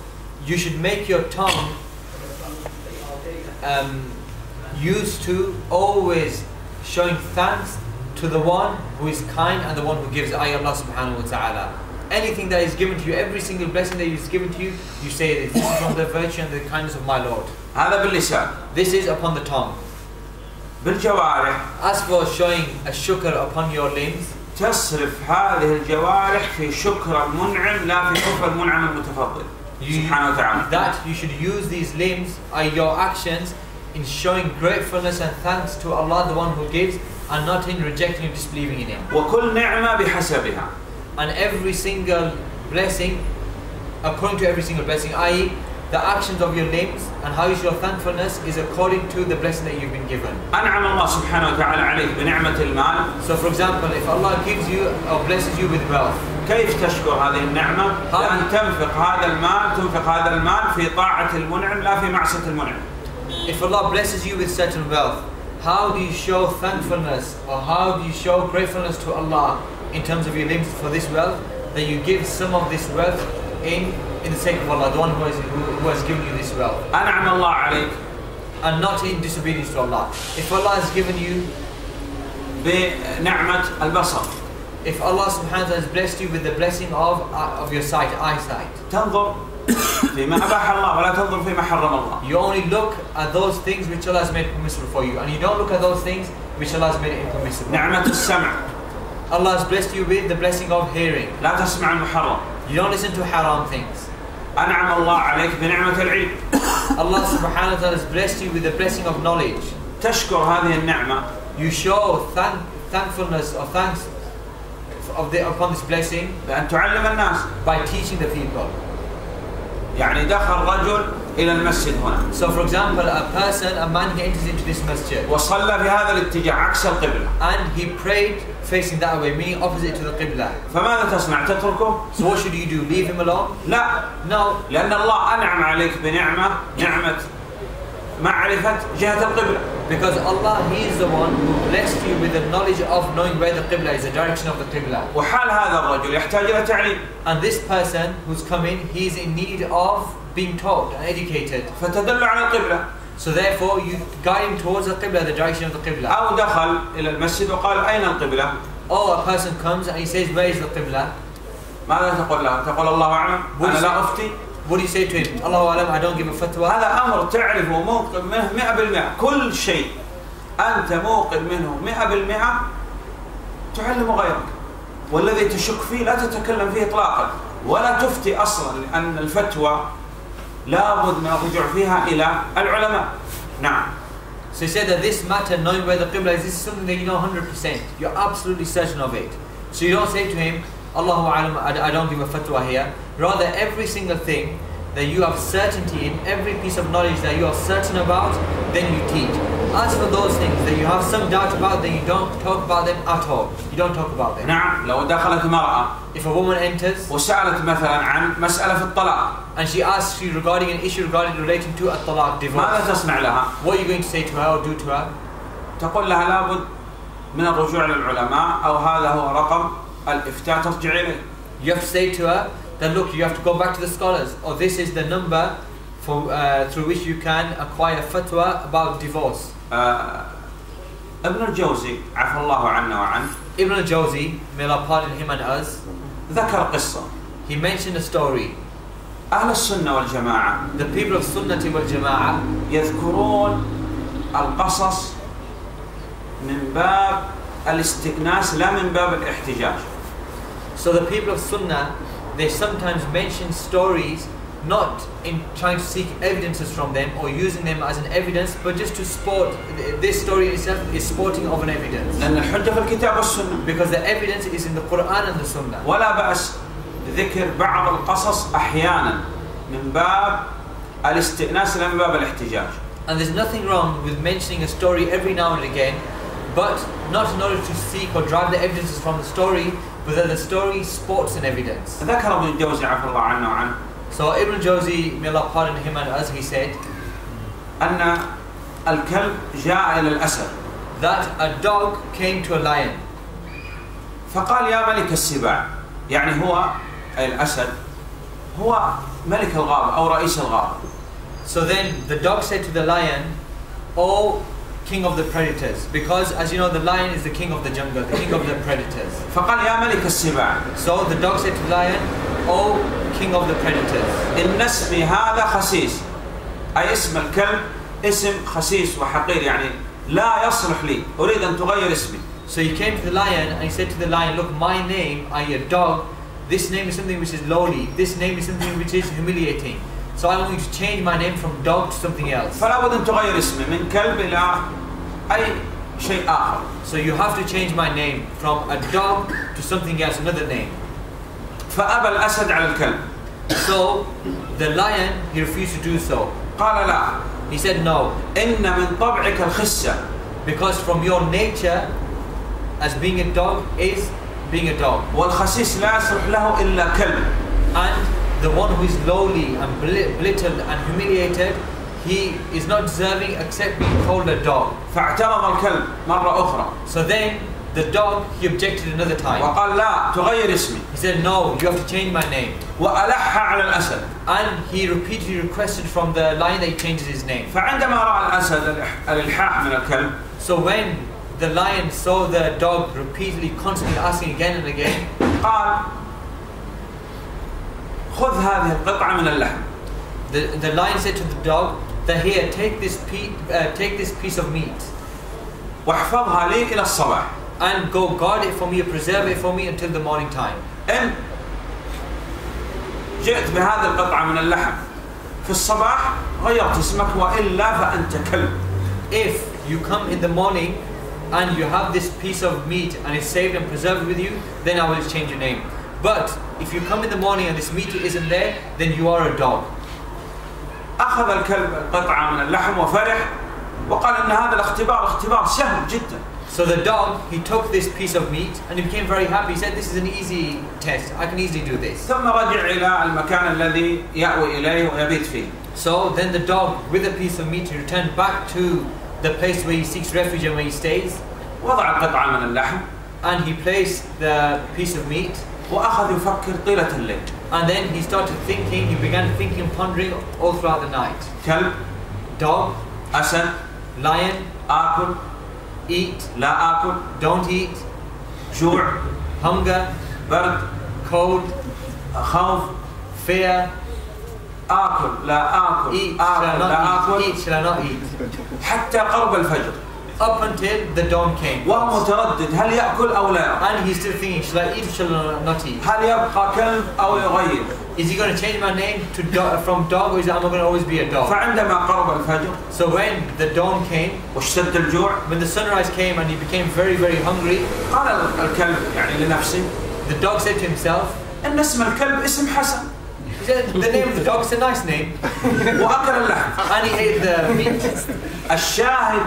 you should make your tongue um, used to always showing thanks to the one who is kind and the one who gives ayah Allah subhanahu wa ta'ala. Anything that is given to you, every single blessing that is given to you, you say this. This is from the virtue and the kindness of my Lord. هذا باللسان This is upon the tongue. بالجوارح As for showing a shukr upon your limbs, تصرف هذه الجوارح في شكر المنعم لا في كفر المنعم المتفضل you, سبحانه وتعالى that you should use these limbs are your actions in showing gratefulness and thanks to Allah, the one who gives, and not in rejecting and disbelieving in Him. وكل نعمة بحسبها And every single blessing, according to every single blessing, i.e., the actions of your limbs and how you show thankfulness is according to the blessing that you've been given. أنعم الله سبحانه وتعالى عليك بنعمة المال So, for example, if Allah gives you or blesses you with wealth, كيف تشكر هذه النعمة؟ بأن تنفق هذا المال تنفق هذا المال في طاعة المنعم لا في معصية المنعم. if Allah blesses you with certain wealth, how do you show thankfulness or how do you show gratefulness to Allah in terms of your limbs for this wealth? That you give some of this wealth in in the sake of Allah, the one who has, who, who has given you this wealth, أنعم الله عليك and not in disobedience to Allah. If Allah has given you, بنعمة البصر if Allah subhanahu wa ta'ala has blessed you with the blessing of uh, of your sight, eyesight, تنظر فيما أباح الله ولا تنظر فيما حرم الله. you only look at those things which Allah has made permissible for you, and you don't look at those things which Allah has made impermissible. نعمة السمع Allah has blessed you with the blessing of hearing. لا تسمع المحرم. You don't listen to haram things. أنعم الله عليك بنعمة العلم. Allah subhanahu wa ta'ala has blessed you with the blessing of knowledge. تشكر هذه النعمة You show thank, thankfulness or thanks of the, upon this blessing بأن تعلم الناس. by teaching the people. يعني دخل رجل إلى المسجد هنا So for example, a person, a man, he enters into this masjid وصلى في هذا الاتجاه عكس القبلة. and he prayed facing that way, meaning opposite to the Qibla. فماذا تصنع؟ تتركه؟ So what should you do? Leave him alone? لا No, لأن الله أنعم عليك بنعمة نعمة معرفة جهة القبلة because Allah, He is the one who blessed you with the knowledge of knowing where the Qibla is, the direction of the Qibla. وحال هذا الرجل يحتاج إلى تعليم And this person who's coming, he is in need of being taught and educated. فتدل على القبلة. So therefore you guide him towards the Qibla, the direction of the Qibla. أو دخل إلى المسجد وقال أين القبلة؟ Or a person comes and he says where is the Qibla? ماذا تقول له؟ تقول الله أعلم أنا لا أفتي. What do you say to him? الله أعلم I don't give a fatwa. هذا أمر تعرفه موقف منه 100% كل شيء أنت موقف منه 100% تعلم غيرك والذي تشك فيه لا تتكلم فيه إطلاقا ولا تفتي أصلا لأن الفتوى لابد من الرجوع فيها إلى العلماء نعم So he said that this matter, knowing where the Qibla is, this is something that you know 100%. You're absolutely certain of it. So you don't say to him, Allahu Alam, I I don't give a fatwa here. Rather, every single thing that you have certainty in, every piece of knowledge that you are certain about, then you teach. As for those things that you have some doubt about, then you don't talk about them at all. You don't talk about them. نعم لو دخلت مرأة If a woman enters وسألت مثلا عن مسألة في الطلاق and she asks you regarding an issue regarding relating to a talaq, ماذا divorce, تصنع لها؟ what are you going to say to her or do to her? تقول لها لابد من الرجوع للعلماء أو هذا هو رقم الإفتاء ترجع إليه You have to say to her that look, you have to go back to the scholars, or this is the number for uh, through which you can acquire fatwa about divorce. آه ابن الجوزي عفى الله عنا وعنه Ibn al-Jawzi, may Allah pardon him and us, ذكر قصة he mentioned a story. أهل السنة والجماعة The people of Sunnati wal Jama'ah, يذكرون القصص من باب الاستئناس لا من باب الاحتجاج so the people of Sunnah, they sometimes mention stories not in trying to seek evidences from them or using them as an evidence, but just to sport. This story itself is sporting of an evidence. لأن الحجة في الكتاب والسنة Because the evidence is in the Quran and the Sunnah. ولا بأس بذكر بعض القصص أحيانا من باب الاستئناس لا من باب الاحتجاج And there's nothing wrong with mentioning a story every now and again, but not in order to seek or drive the evidences from the story, but that the story sports an evidence. ذكر ابن الجوزي عفى الله عنه وعنه So Ibn Jawzi, may Allah pardon him and us, he said أن الكلب جاء إلى الأسد that a dog came to a lion فقال يا ملك السباع يعني هو أي الأسد هو ملك الغابة أو رئيس الغابة So then the dog said to the lion, O king of the predators, because as you know, the lion is the king of the jungle, the king of the predators. فقال يا ملك السباع So the dog said to the lion, O king of the predators, إن اسمي هذا خسيس أي اسم الكلب اسم خسيس وحقير يعني لا يصلح لي أريد أن تغير اسمي So he came to the lion and he said to the lion, Look, my name, I a dog, this name is something which is lowly, this name is something which is humiliating. So I want you to change my name from dog to something else. فلا بد أن تغير اسمي من كلب إلى أي شيء آخر So you have to change my name from a dog to something else, another name. فأبى الأسد على الكلب So the lion, he refused to do so. قال لا He said, No, إن من طبعك الخسة because from your nature as being a dog is being a dog. والخسيس لا يصلح له إلا كلب And the one who is lowly and bel- belittled and humiliated, he is not deserving except being called a dog. فاعترض الكلب مرة أخرى So then the dog, he objected another time. وقال لا تغير اسمي He said, No, you have to change my name. وألح على الأسد And he repeatedly requested from the lion that he changes his name. فعندما رأى الأسد الإح- الإلحاح من الكلب So when the lion saw the dog repeatedly, constantly asking again and again, قال خذ هذه القطعة من اللحم the, the lion said to the dog, that here, take this, pe- uh, take this piece of meat واحفظها لي إلى الصباح and go guard it for me, preserve it for me until the morning time. إن جئت بهذه القطعة من اللحم في الصباح غيرت اسمك وإلا فأنت كلب If you come in the morning and you have this piece of meat and it's saved and preserved with you, then I will change your name. But if you come in the morning and this meat isn't there, then you are a dog. أخذ الكلب القطعة من اللحم وفرح وقال إن هذا الاختبار اختبار سهل جدا So the dog, he took this piece of meat and he became very happy. He said, This is an easy test. I can easily do this. ثم رجع إلى المكان الذي يأوي إليه ويبيت فيه So then the dog, with a piece of meat, he returned back to the place where he seeks refuge and where he stays. وضع القطعة من اللحم And he placed the piece of meat. وأخذ يفكر طيلة الليل And then he started thinking, he began thinking pondering all throughout the night. كلب Dog, أسد lion, آكل eat, لا آكل don't eat, جوع hunger, برد cold, خوف fear, آكل لا آكل eat, آكل لا آكل eat, shall not eat. حتى قرب الفجر Up until the dawn came. وهو متردد هل يأكل أو لا يأكل And he's still thinking, shall I eat or shall I not eat? هل يبقى كلب أو يغير Is he going to change my name to do- from dog or is it, am I going to always be a dog? فعندما قرب الفجر So when the dawn came, واشتد الجوع when the sunrise came and he became very, very hungry, قال الكلب يعني لنفسه the dog said to himself, إن اسم الكلب اسم حسن he said, the name of the dog is a nice name. وأكل اللحم And he ate the meat. الشاهد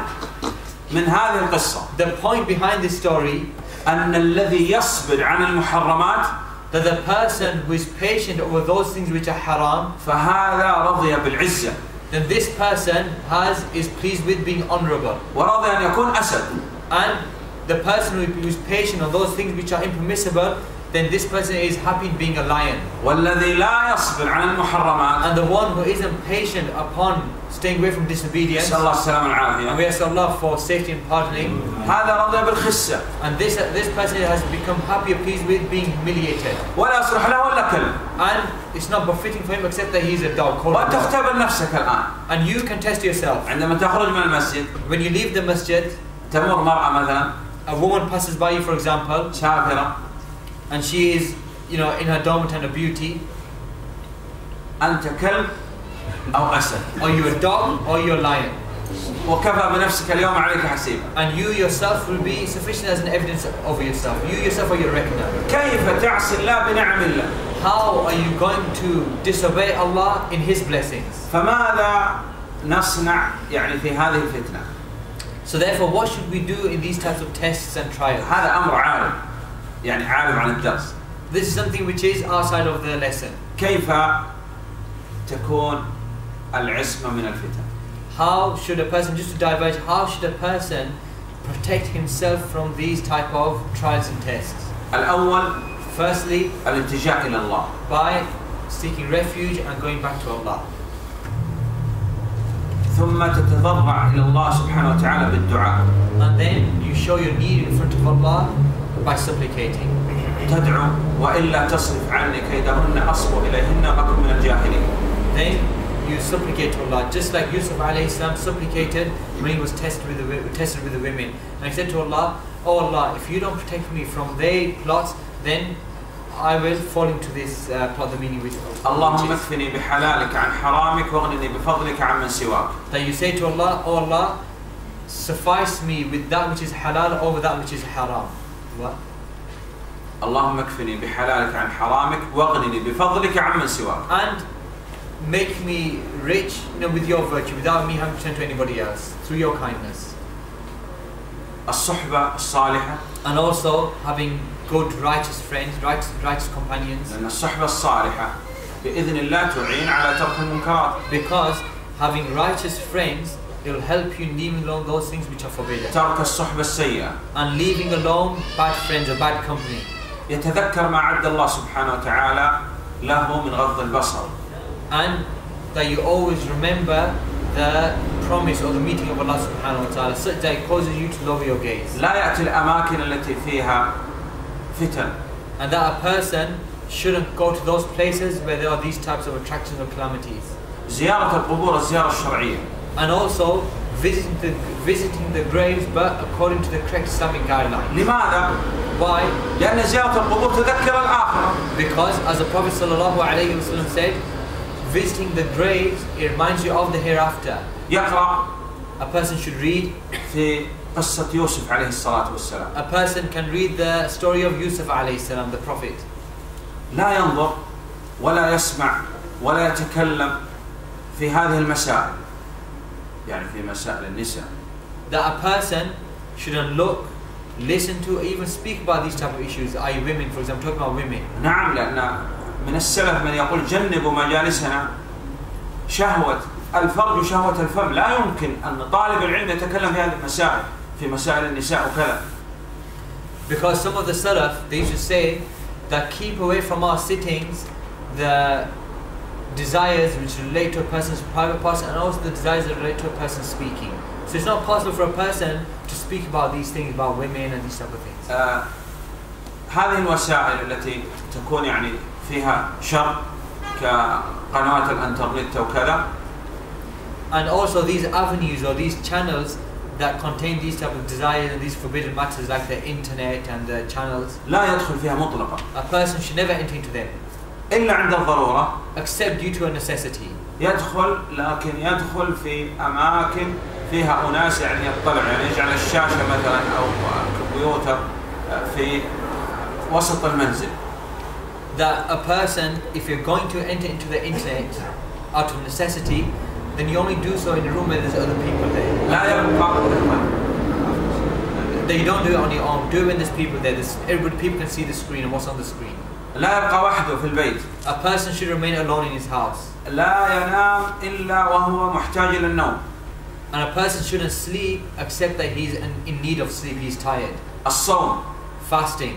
من هذه القصة The point behind this story أن الذي يصبر عن المحرمات that the person who is patient over those things which are haram, فهذا رضي بالعزة then this person has is pleased with being honorable. ورضي أن يكون أسد And the person who is patient on those things which are impermissible, then this person is happy in being a lion. والذي لا يصبر عن المحرمات And the one who isn't patient upon staying away from disobedience, نسأل الله السلامة and والعافية we ask Allah for safety and pardoning, هذا رضي بالخسة and this this person has become happy or pleased with being humiliated. ولا يصلح له إلا كلب And it's not befitting for him except that he's a dog called a وأنت dog. اختبر نفسك الآن And you can test yourself. عندما تخرج من المسجد When you leave the masjid, تمر مرأة مثلا a woman passes by you, for example, شاكرة and she is, you know, in her dormant and a beauty. أنت كلب أو أسد Are you a dog or you're a lion? وكفى بنفسك اليوم عليك حسيبا And you yourself will be sufficient as an evidence over yourself. You yourself are your reckoner. كيف تعصي الله بنعم الله How are you going to disobey Allah in His blessings? فماذا نصنع يعني في هذه الفتنة So therefore, what should we do in these types of tests and trials? هذا امر عالم يعني عالم عن الدرس This is something which is outside of the lesson. كيف تكون العصمه من الفتن How should a person, just to diverge, how should a person protect himself from these type of trials and tests? الاول Firstly, الالتجاء الى الله by seeking refuge and going back to Allah. ثم تتضرع الى الله سبحانه وتعالى بالدعاء And then you show your need in front of Allah by supplicating. تدعو والا تصرف عني كيدهن اصب اليهن واكن من الجاهلين Then you supplicate to Allah, just like Yusuf alayhi salam supplicated when he was tested with the wo- tested with the women. And he said to Allah, Oh Allah, if you don't protect me from their plots, then I will fall into this uh, plot, the meaning which, اللهم which is اكفني بحلالك عن حرامك واغنني بفضلك عمن سواك that you say to Allah, Oh Allah, suffice me with that which is halal over that which is haram. What? اللهم اكفني بحلالك عن حرامك واغنني بفضلك عمن سواك And make me rich you know, with your virtue without me having to turn to anybody else through your kindness. الصحبة الصالحة And also having good righteous friends, righteous, righteous companions. لأن الصحبة الصالحة بإذن الله تعين على ترك المنكرات Because having righteous friends it will help you in leaving alone those things which are forbidden. ترك الصحبة السيئة And leaving alone bad friends or bad company. يتذكر ما عد الله سبحانه وتعالى له من غض البصر And that you always remember the promise or the meeting of Allah subhanahu wa ta'ala such that it causes you to lower your gaze. لا يأتي الأماكن التي فيها فتن And that a person shouldn't go to those places where there are these types of attractions or calamities. زيارة القبور الزيارة الشرعية And also visiting the, visiting the graves but according to the correct Islamic guideline. لماذا؟ Why? لأن زيارة القبور تذكر الآخرة Because as the Prophet ﷺ said, visiting the graves, it reminds you of the hereafter. يقرأ A person should read, في قصة يوسف عليه الصلاة والسلام a person can read the story of Yusuf alayhi salam, the Prophet. لا ينظر ولا يسمع ولا يتكلم في هذه المسائل يعني في مسائل النساء That a person shouldn't look, listen to, even speak about these type of issues, i.e. women, for example, talking about women. نعم لأن من السلف من يقول جنبوا مجالسنا شهوة الفرج وشهوة الفم لا يمكن أن طالب العلم يتكلم في هذه المسائل في مسائل النساء وكذا Because some of the Salaf, they used to say that keep away from our sittings the desires which relate to a person's private parts and also the desires that relate to a person speaking. So it's not possible for a person to speak about these things, about women and these type of things. آه هذه الوسائل التي تكون يعني فيها شر كقنوات الانترنت وكذا And also these avenues or these channels that contain these type of desires and these forbidden matters like the internet and the channels, لا يدخل فيها مطلقا a person should never enter into them إلا عند الضرورة except due to a necessity. يدخل لكن يدخل في أماكن فيها أناس يعني يطلع يعني يجعل الشاشة مثلا أو الكمبيوتر في وسط المنزل that a person, if you're going to enter into the internet out of necessity, then you only do so in a room where there's other people there. لا يبقى That you don't do it on your own. Do it when there's people there. There's, everybody, people can see the screen and what's on the screen. لا يبقى وحده في البيت A person should remain alone in his house. لا ينام إلا وهو محتاج إلى النوم And a person shouldn't sleep except that he's in, in need of sleep, he's tired. الصوم Fasting.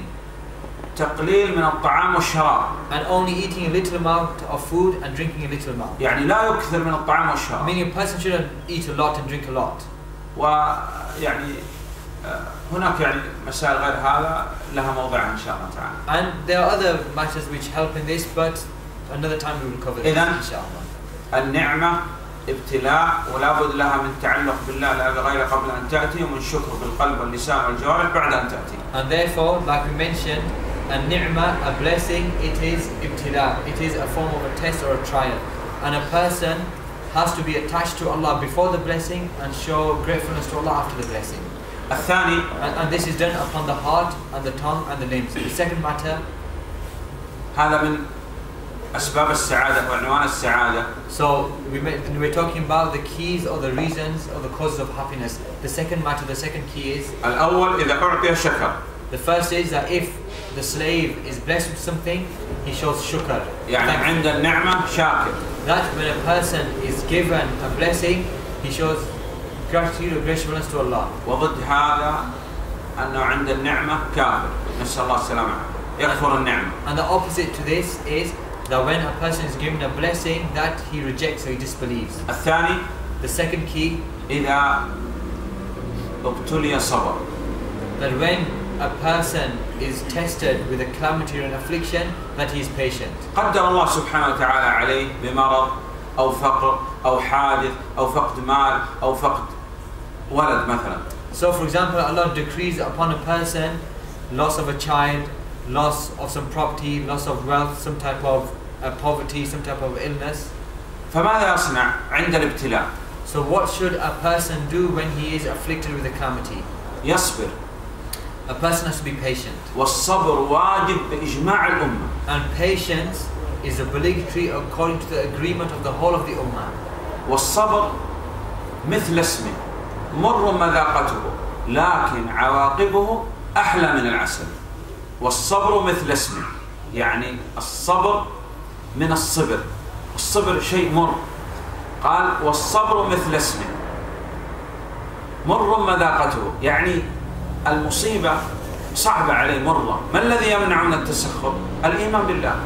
تقليل من الطعام والشراب And only eating a little amount of food and drinking a little amount. يعني لا يكثر من الطعام والشراب Meaning a person shouldn't eat a lot and drink a lot. ويعني آه، هناك يعني مسائل غير هذا لها موضعها ان شاء الله تعالى. And there are other matters which help in this, but another time we will cover this, إذن inshallah. النعمه ابتلاء ولا بد لها من تعلق بالله لا بغير قبل ان تاتي ومن شكر بالقلب واللسان والجوارح بعد ان تاتي. And therefore, like we mentioned, a ni'mah, a blessing, it is ibtila. It is a form of a test or a trial. And a person has to be attached to Allah before the blessing and show gratefulness to Allah after the blessing. الثاني And, and this is done upon the heart and the tongue and the limbs. The second matter, هذا من أسباب السعادة وعنوان السعادة So we ma- we're talking about the keys or the reasons or the causes of happiness. The second matter, the second key is الأول إذا أعطي شكر the first is that if the slave is blessed with something, he shows shukr. يعني Thank- عند النعمة شاكر That when a person is given a blessing, he shows gratitude or gratefulness to Allah. وضد هذا أنه عند النعمة كافر نسأل الله السلامة يكفر النعمة And the opposite to this is that when a person is given a blessing, that he rejects or he disbelieves. الثاني The second key, إذا ابتلي صبر that when a person is tested with a calamity or an affliction, that he is patient. قدر الله سبحانه وتعالى عليه بمرض أو فقر أو حادث أو فقد مال أو فقد ولد مثلا So, for example, Allah decrees upon a person loss of a child, loss of some property, loss of wealth, some type of uh, poverty, some type of illness. فماذا يصنع عند الابتلاء So, what should a person do when he is afflicted with a calamity? يصبر A person has to be patient. والصبر واجب بإجماع الأمة And patience is obligatory according to the agreement of the whole of the Ummah. والصبر مثل اسمه مر مذاقته لكن عواقبه أحلى من العسل. والصبر مثل اسمه يعني الصبر من الصبر. الصبر شيء مر. قال والصبر مثل اسمه. مر مذاقته يعني المصيبة صعبة عليه مرة. ما الذي يمنع من التسخط الإيمان بالله.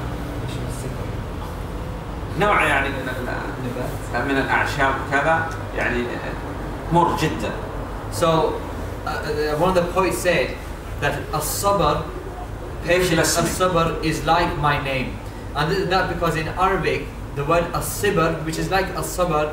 نوع يعني من ال- من الأعشاب كذا يعني مر جدا So, uh, uh, one of the poets said that as-sabr, patience, Bless me. as-sabr is like my name. And this is that because in Arabic, the word as-sibr, which is like as-sabr,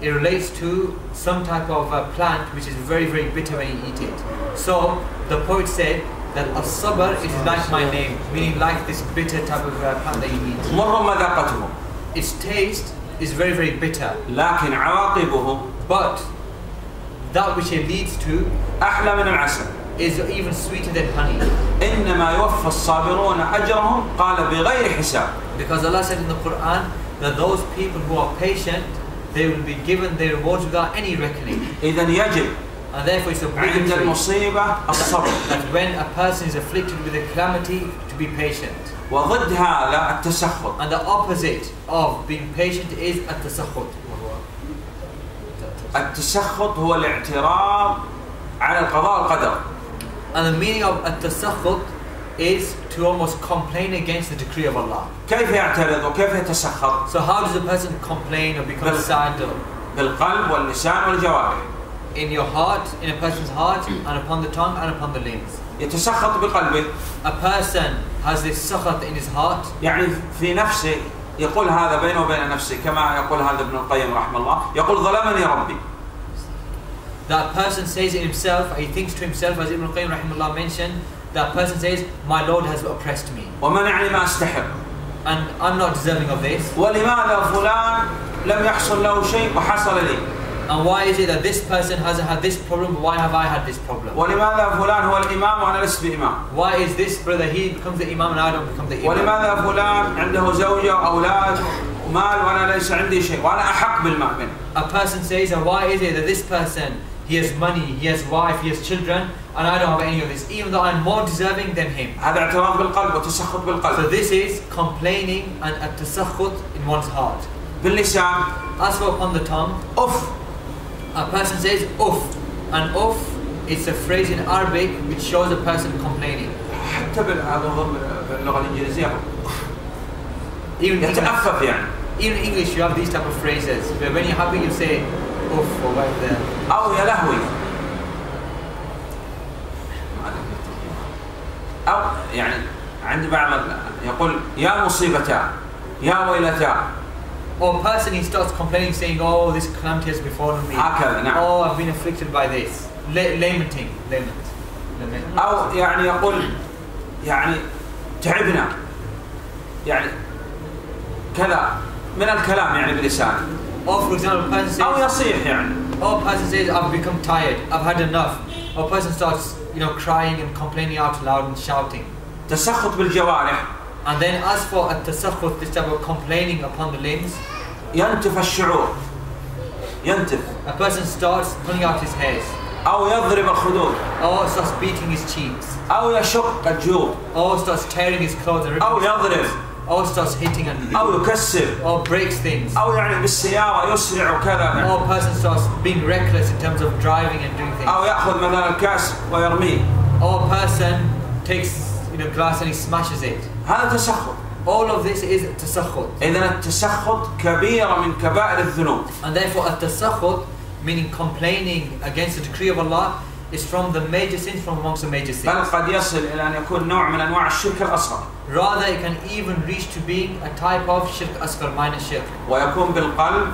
it relates to some type of uh, plant which is very, very bitter when you eat it. So, the poet said that as-sabr is like my name, meaning like this bitter type of uh, plant that you eat. مر مذاقته Its taste is very, very bitter, لكن عواقبه but that which it leads to أحلى من العسل is even sweeter than honey. إنما يوفى الصابرون أجرهم قال بغير حساب Because Allah said in the Quran that those people who are patient, they will be given their rewards without any reckoning. إذا يجب And therefore it's عند obligatory المصيبة الصبر that when a person is afflicted with a calamity, to be patient. وضد هذا التسخط And the opposite of being patient is at-tasakhut. التسخط هو الاعتراض على القضاء والقدر And the meaning of at-tasakhut is to almost complain against the decree of Allah. كيف يعترض وكيف يتسخط So how does a person complain or become sad بالقلب واللسان والجوارح in your heart, in a person's heart, and upon the tongue and upon the limbs? يتسخط بقلبه A person has this sakhat in his heart, يعني في نفسه يقول هذا بينه وبين نفسه كما يقول هذا ابن القيم رحمه الله يقول ظلمني ربي that person says it himself, he thinks to himself, as Ibn Qayyim rahimahullah mentioned, that person says, My Lord has oppressed me, ومنعني ما استحق and I'm not deserving of this. ولماذا فلان لم يحصل له شيء وحصل لي And why is it that this person hasn't had this problem, why have I had this problem? ولماذا فلان هو الإمام وأنا لست بإمام Why is this brother, he becomes the Imam and I don't become the Imam? ولماذا فلان عنده زوجة وأولاد ومال وأنا ليس عندي شيء وأنا أحق بالمال منه A person says, and why is it that this person, he has money, he has wife, he has children, and I don't have any of this, even though I'm more deserving than him? هذا اعتراض بالقلب وتسخط So بالقلب this is complaining and a tasakhut in one's heart. باللسان As for upon the tongue, أف a person says uff, and uff is a phrase in Arabic which shows a person complaining. حتى بال- أظن باللغة الإنجليزية Even in English, يتأفف يعني even in English you have these type of phrases where when you're happy you say uff or right there. أو يا لهوي أو يعني عند بعض ال- يقول يا مصيبتا يا ويلتا Or a person he starts complaining saying, Oh, this calamity has befallen me. هكذا نعم Oh, I've been afflicted by this. La- lamenting. Lament. Lament. أو يعني يقول يعني تعبنا يعني كذا من الكلام يعني بلسانه Or for example, a person أو says, يصيح يعني or a person says, I've become tired, I've had enough. Or a person starts, you know, crying and complaining out loud and shouting. تسخط بالجوارح And then as for at-tasakhut, this type of complaining upon the limbs, ينتف الشعور ينتف a person starts pulling out his hairs, أو يضرب الخدود or starts beating his cheeks, أو يشق الجيوب or starts tearing his clothes and أو ripping his يضرب clothes, or starts hitting and أو يكسر or breaks things, أو يعني بالسيارة يسرع وكذا or a person starts being reckless in terms of driving and doing things, أو يأخذ مثلا الكأس ويرميه or a person takes you know glass and he smashes it. هذا تسخط All of this is tasakhut. إذا التسخط كبيرة من كبائر الذنوب And therefore, tasakhut, meaning complaining against the decree of Allah, is from the major sins, from amongst the major sins. بل قد يصل إلى أن يكون نوع من أنواع الشرك الأصغر Rather, it can even reach to being a type of shirk asghar, minor shirk. ويكون بالقلب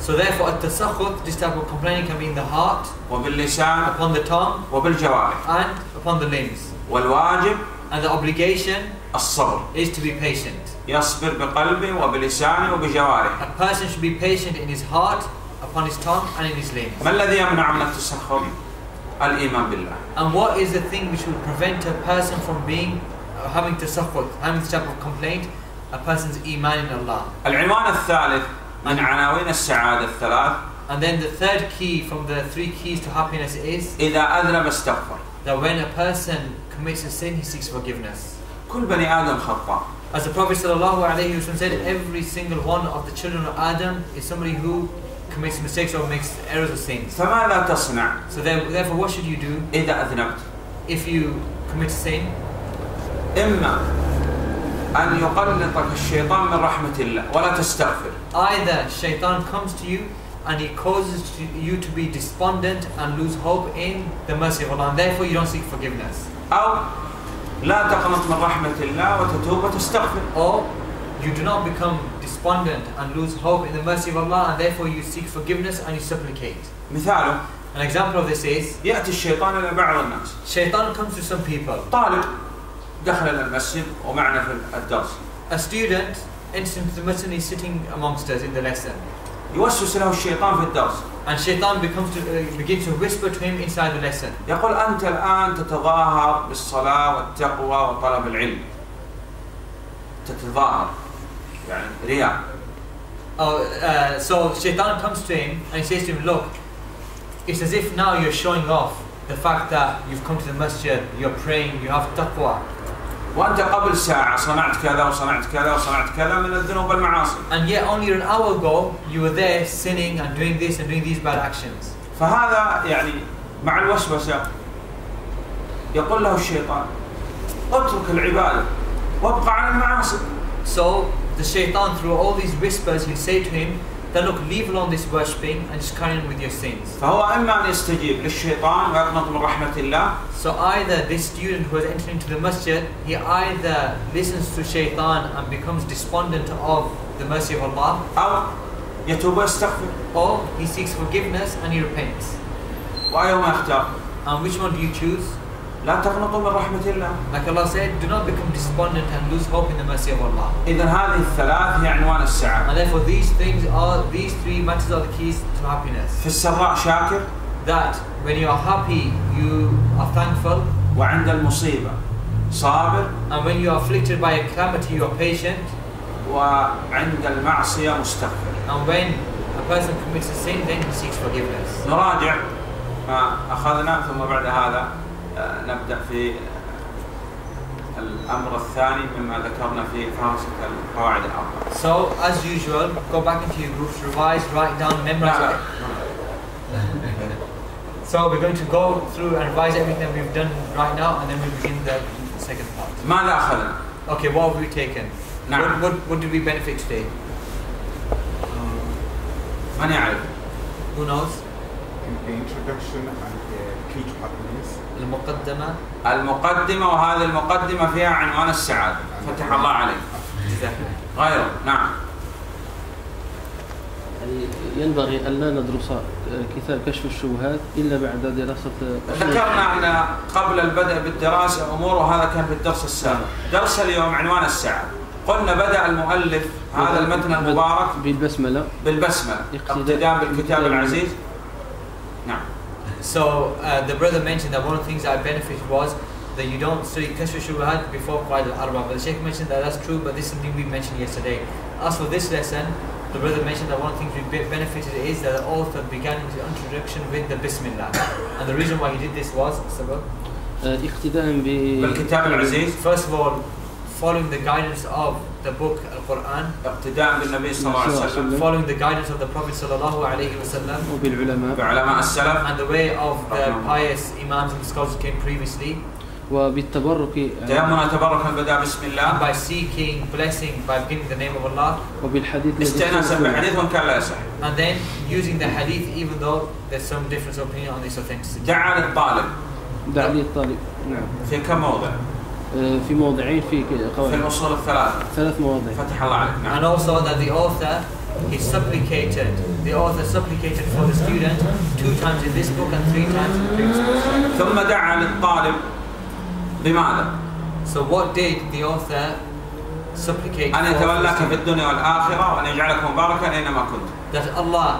So therefore, tasakhut, this type of complaining can be in the heart, وباللسان upon the tongue, وبالجوارح and upon the limbs. والواجب And the obligation الصبر is to be patient. يصبر بقلبه وبلسانه وبجوارحه A person should be patient in his heart, upon his tongue, and in his limbs. ما الذي يمنع من التسخط؟ الإيمان بالله And what is the thing which will prevent a person from being, uh, having tasakhut, having this type of complaint? A person's iman in Allah. العنوان الثالث من عناوين السعادة الثلاث And then the third key from the three keys to happiness is إذا أذنب استغفر that when a person commits a sin, he seeks forgiveness. كل بني آدم خطاء As the Prophet ﷺ said, every single one of the children of Adam is somebody who commits mistakes or makes errors or sins. فماذا تصنع So there- therefore, what should you do إذا أذنبت if you commit a sin? إما أن يقلطك الشيطان من رحمة الله ولا تستغفر Either shaitan comes to you and he causes to you to be despondent and lose hope in the mercy of Allah, and therefore you don't seek forgiveness. أو لا تقنط من رحمة الله وتتوب وتستغفر Or you do not become despondent and lose hope in the mercy of Allah, and therefore you seek forgiveness and you supplicate. مثاله An example of this is يأتي الشيطان إلى بعض الناس shaitan comes to some people. طالب دخل إلى المسجد ومعنا في الدرس A student enters into the masjid and is sitting amongst us in the lesson. يوسوس له الشيطان في الدرس And shaitan becomes to, uh, begins to whisper to him inside the lesson. يقول أنت الآن تتظاهر بالصلاة والتقوى وطلب العلم تتظاهر يعني رياء Oh, uh, so shaitan comes to him and he says to him, Look, it's as if now you're showing off the fact that you've come to the masjid, you're praying, you have taqwa. وأنت قبل ساعة صنعت كذا وصنعت كذا وصنعت كذا من الذنوب والمعاصي And yet, only an hour ago, you were there sinning and doing this and doing these bad actions. فهذا يعني مع الوسوسة يقول له الشيطان اترك العبادة وابقى على المعاصي So, the shaitan, through all these whispers, he'll say to him, that look, leave alone this worshipping and just carry on with your sins. فهو إما أن يستجيب للشيطان ويقنط من رحمة الله So either this student who has entered into the masjid, he either listens to shaitan and becomes despondent of the mercy of Allah, أو يتوب ويستغفر or he seeks forgiveness and he repents. وأيهما يختار And which one do you choose? لا تقنطوا من رحمة الله Like Allah said, do not become despondent and lose hope in the mercy of Allah. إذا هذه الثلاث هي عنوان السعادة And therefore these things are, these three matters are the keys to happiness. في السراء شاكر That when you are happy, you are thankful, وعند المصيبة صابر and when you are afflicted by a calamity, you are patient, وعند المعصية مستغفر and when a person commits a sin, then he seeks forgiveness. نراجع ما أخذنا ثم بعد هذا آه، نبدأ في الأمر الثاني مما ذكرنا في فرنسا القواعد الأربعة So, as usual, go back into your groups, revise, write down, memorize. لا، it. So, we're going to go through and revise everything that we've done right now, and then we begin the second part. ماذا أخذنا؟ Okay, what have we taken? نعم. What, what, what did we benefit today? من يعرف؟ Who knows? the introduction and the key to happiness. المقدمة؟ المقدمة وهذه المقدمة فيها عنوان السعادة فتح الله عليك. غيره. نعم. يعني ينبغي أن لا ندرس كتاب كشف الشبهات إلا بعد دراسة ذكرنا أن قبل البدء بالدراسة أمور وهذا كان في الدرس السابق. درس اليوم عنوان السعادة قلنا بدأ المؤلف هذا المتن المبارك بالبسملة. بالبسملة. اقتداء بالكتاب. العزيز. نعم. So uh, the brother mentioned that one of the things I benefited was that you don't study Kashf Shubuhat before Qawaid al-Arba. But the Sheikh mentioned that that's true, but this is something we mentioned yesterday. As for this lesson, the brother mentioned that one of the things we benefited is that the author began his introduction with the Bismillah. and the reason why he did this was, Uh, First of all, following the guidance of the book Al-Quran, اقتداء بالنبي صلى الله عليه وسلم following the guidance of the Prophet sallallahu alaihi wasallam, وبالعلماء بعلماء السلف and the way of the pious imams and scholars who came previously, وبالتبرك آه، تيمنا تبركا بدا بسم and الله by seeking blessing by beginning the name of Allah, وبالحديث الذي استئناسا فيه بالحديث وان كان لا يصح and then using the hadith even though there's some difference of opinion on its authenticity. دعا للطالب دع لي الطالب نعم في كم موضع؟ آه، في موضعين في ك- في قواعد الاصول الثلاثه ثلاث مواضع فتح الله عليك And نعم also that the author, he supplicated, the author supplicated for the student two times in this book and three times in the previous book. ثم دعا للطالب بماذا؟ So what did the author supplicate the يتولاك في? الدنيا والاخره وان يجعلك مباركا اينما كنت. That Allah,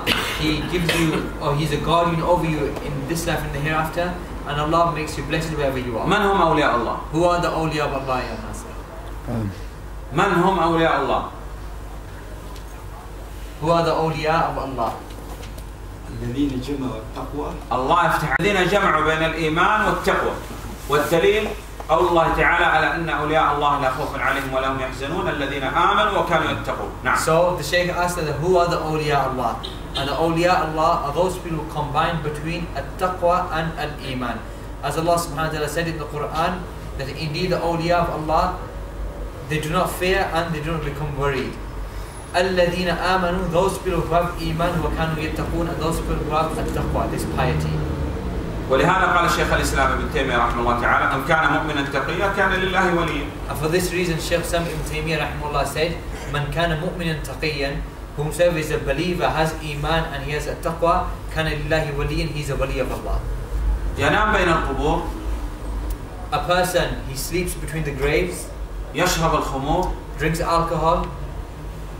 He gives you, or He's a guardian over you in this life and the hereafter, and Allah makes you blessed wherever you are. من هم اولياء الله؟ Who are the awliya of Allah, Ya Nasir? من هم اولياء الله؟ Who are the awliya of Allah? الذين جمعوا التقوى الله يفتح الذين جمعوا بين الايمان والتقوى والدليل قول الله تعالى على ان اولياء الله لا خوف عليهم ولا هم يحزنون الذين امنوا وكانوا يتقون نعم So the Shaykh asked that who are the awliya Allah? And the awliya Allah are those people who combine between at-taqwa and al-iman. As Allah subhanahu wa ta'ala said in the Quran, that indeed the awliya of Allah, they do not fear and they do not become worried. الذين آمنوا, those people who have iman, وكانوا يتقون, and those people who have at-taqwa, this piety. ولهذا قال شيخ الاسلام ابن تيميه رحمه الله تعالى ان كان مؤمنا تقيا كان لله وليا And for this reason, Shaykh Sam ibn Taymiyyah rahimahullah said, Man kana mu'minan taqiyan, whomsoever is a believer, has iman and he has a taqwa, kana lillahi waliyan, he's a wali of Allah. ينام بين القبور A person, he sleeps between the graves, يشرب الخمور drinks alcohol,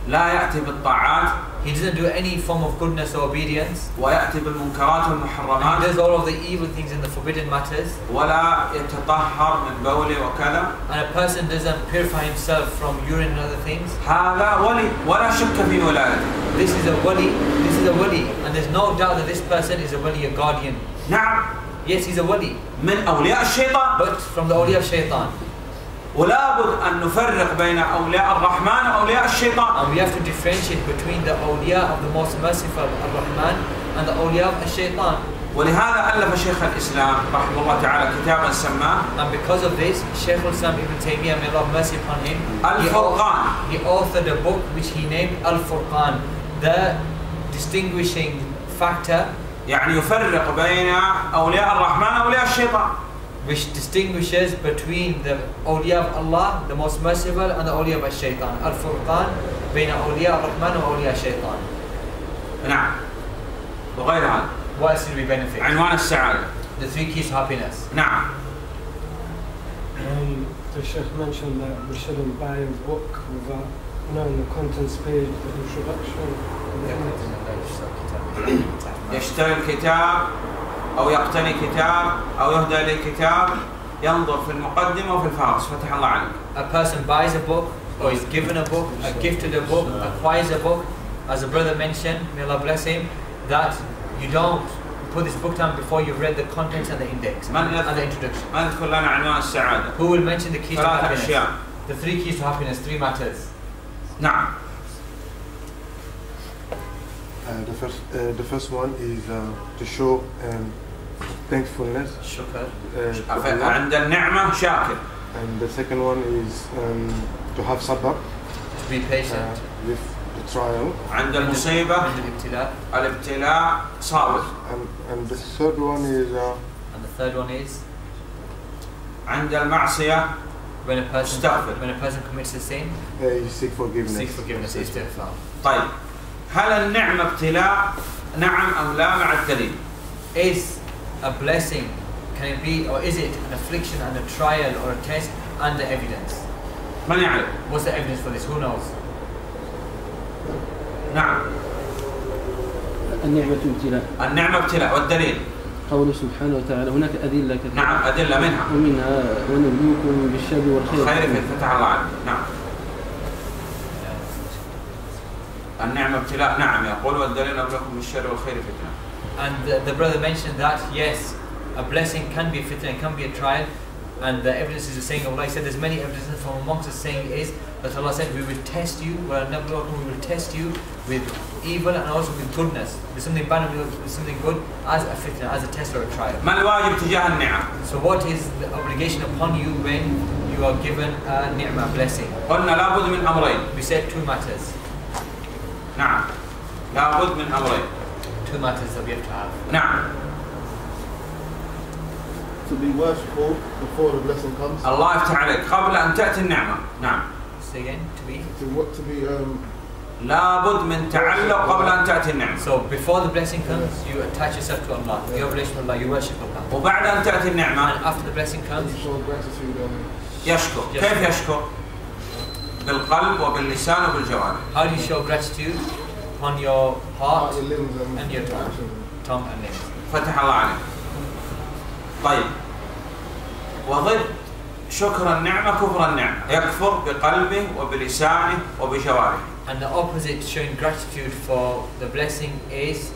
لا ياتي بالطاعات he doesn't do any form of goodness or obedience, وياتي بالمنكرات and he والمحرمات does all of the evil things and the forbidden matters, ولا يتطهر من بوله وكذا and a person doesn't purify himself from urine and other things, هذا ولي ولا شك في ولايته this is a wali, this is a wali, and there's no doubt that this person is a wali, a guardian. نعم Yes, he's a wali, من اولياء الشيطان but from the awliya of shaitan. ولا بد ان نفرق بين اولياء الرحمن واولياء الشيطان And we have to differentiate between the awliya of the most merciful Ar-Rahman and the awliya of Shaitan. ولهذا الف شيخ الاسلام رحمه الله تعالى كتابا سماه And because of this, Shaykh al-Islam Ibn Taymiyyah, may Allah have mercy upon him, الفرقان he authored a book which he named Al-Furqan, the distinguishing factor يعني يفرق بين اولياء الرحمن واولياء الشيطان which distinguishes between the awliya of Allah, the most merciful, and the awliya of Shaitan. Al-Furqan, بين awliya al-Rahman and awliya Shaitan. نعم وغير هذا What else did we benefit? عنوان السعاده The three keys to happiness. نعم Um, the Sheikh mentioned that we shouldn't buy a book without knowing the contents page, the introduction, and the end. يشتري الكتاب او يقتني كتاب او يهدى اليه كتاب ينظر في المقدمه وفي الفارس فتح الله عليك A person buys a book or is given a book, a gifted a book, acquires a book, as a brother mentioned, may Allah bless him, that you don't put this book down before you've read the contents and the index من and the يذكر, introduction. من يذكر لنا عنوان السعاده Who will mention the keys to ثلاث happiness? اشياء The three keys to happiness, three matters. نعم Uh, the first, uh, the first one is uh, to show um, thankfulness. Shukr. Uh, to Allah. عند النعمه شاكر And the second one is um, to have sabr To be patient. uh, with the trial. عند المصيبه عند الابتلاء. الابتلاء صابر And, and the third one is uh, And the third one is عند المعصيه when a person Astaghfir. when a person commits a sin, uh, you seek forgiveness. seek forgiveness, istighfar. طيب هل النعمه ابتلاء نعم ام لا مع الدليل Is a blessing, can it be, or is it an affliction and a trial or a test and the evidence? من يعرف What's the evidence for this? Who knows? نعم. النعمة ابتلاء. النعمة ابتلاء. والدليل؟ قوله سبحانه وتعالى هناك أدلة كثيرة. نعم أدلة منها. ومنها ونبلوكم بالشر والخير. خير فتح الله عنك نعم. النعمة ابتلاء. نعم يقول والدليل نبلوكم بالشر والخير فتنة. And the, the brother mentioned that yes, a blessing can be a fitna, it can be a trial. And the evidence is the saying of Allah. He said there's many evidences from amongst the saying is that Allah said we will test you, well, we will test you with evil and also with goodness. With something bad and with something good as a fitna, as a test or a trial. ما الواجب تجاه النعم؟ So what is the obligation upon you when you are given a ni'mah, blessing? قلنا لابد من أمرين We said two matters. نعم لابد من أمرين Two matters that we have to have. نعم to be worshipful before the blessing comes. الله يفتح عليك قبل أن تأتي النعمة نعم Say again, to be. To what to be um, لابد من تعلق قبل أن تأتي النعمة So before the blessing comes, you attach yourself to Allah. You have a relation with Allah, you worship Allah. وبعد أن تأتي And النعمة after the blessing comes, show gratitude um, يشكر كيف يشكر؟ بالقلب وباللسان وبالجوارح how do you show gratitude? Upon your heart, your limbs and, and your tongue. tongue, and limbs. فتح الله عليك طيب وضد شكر النعمة كفر النعمة يكفر بقلبه وبلسانه وبجوارحه And the opposite, showing gratitude for the blessing, is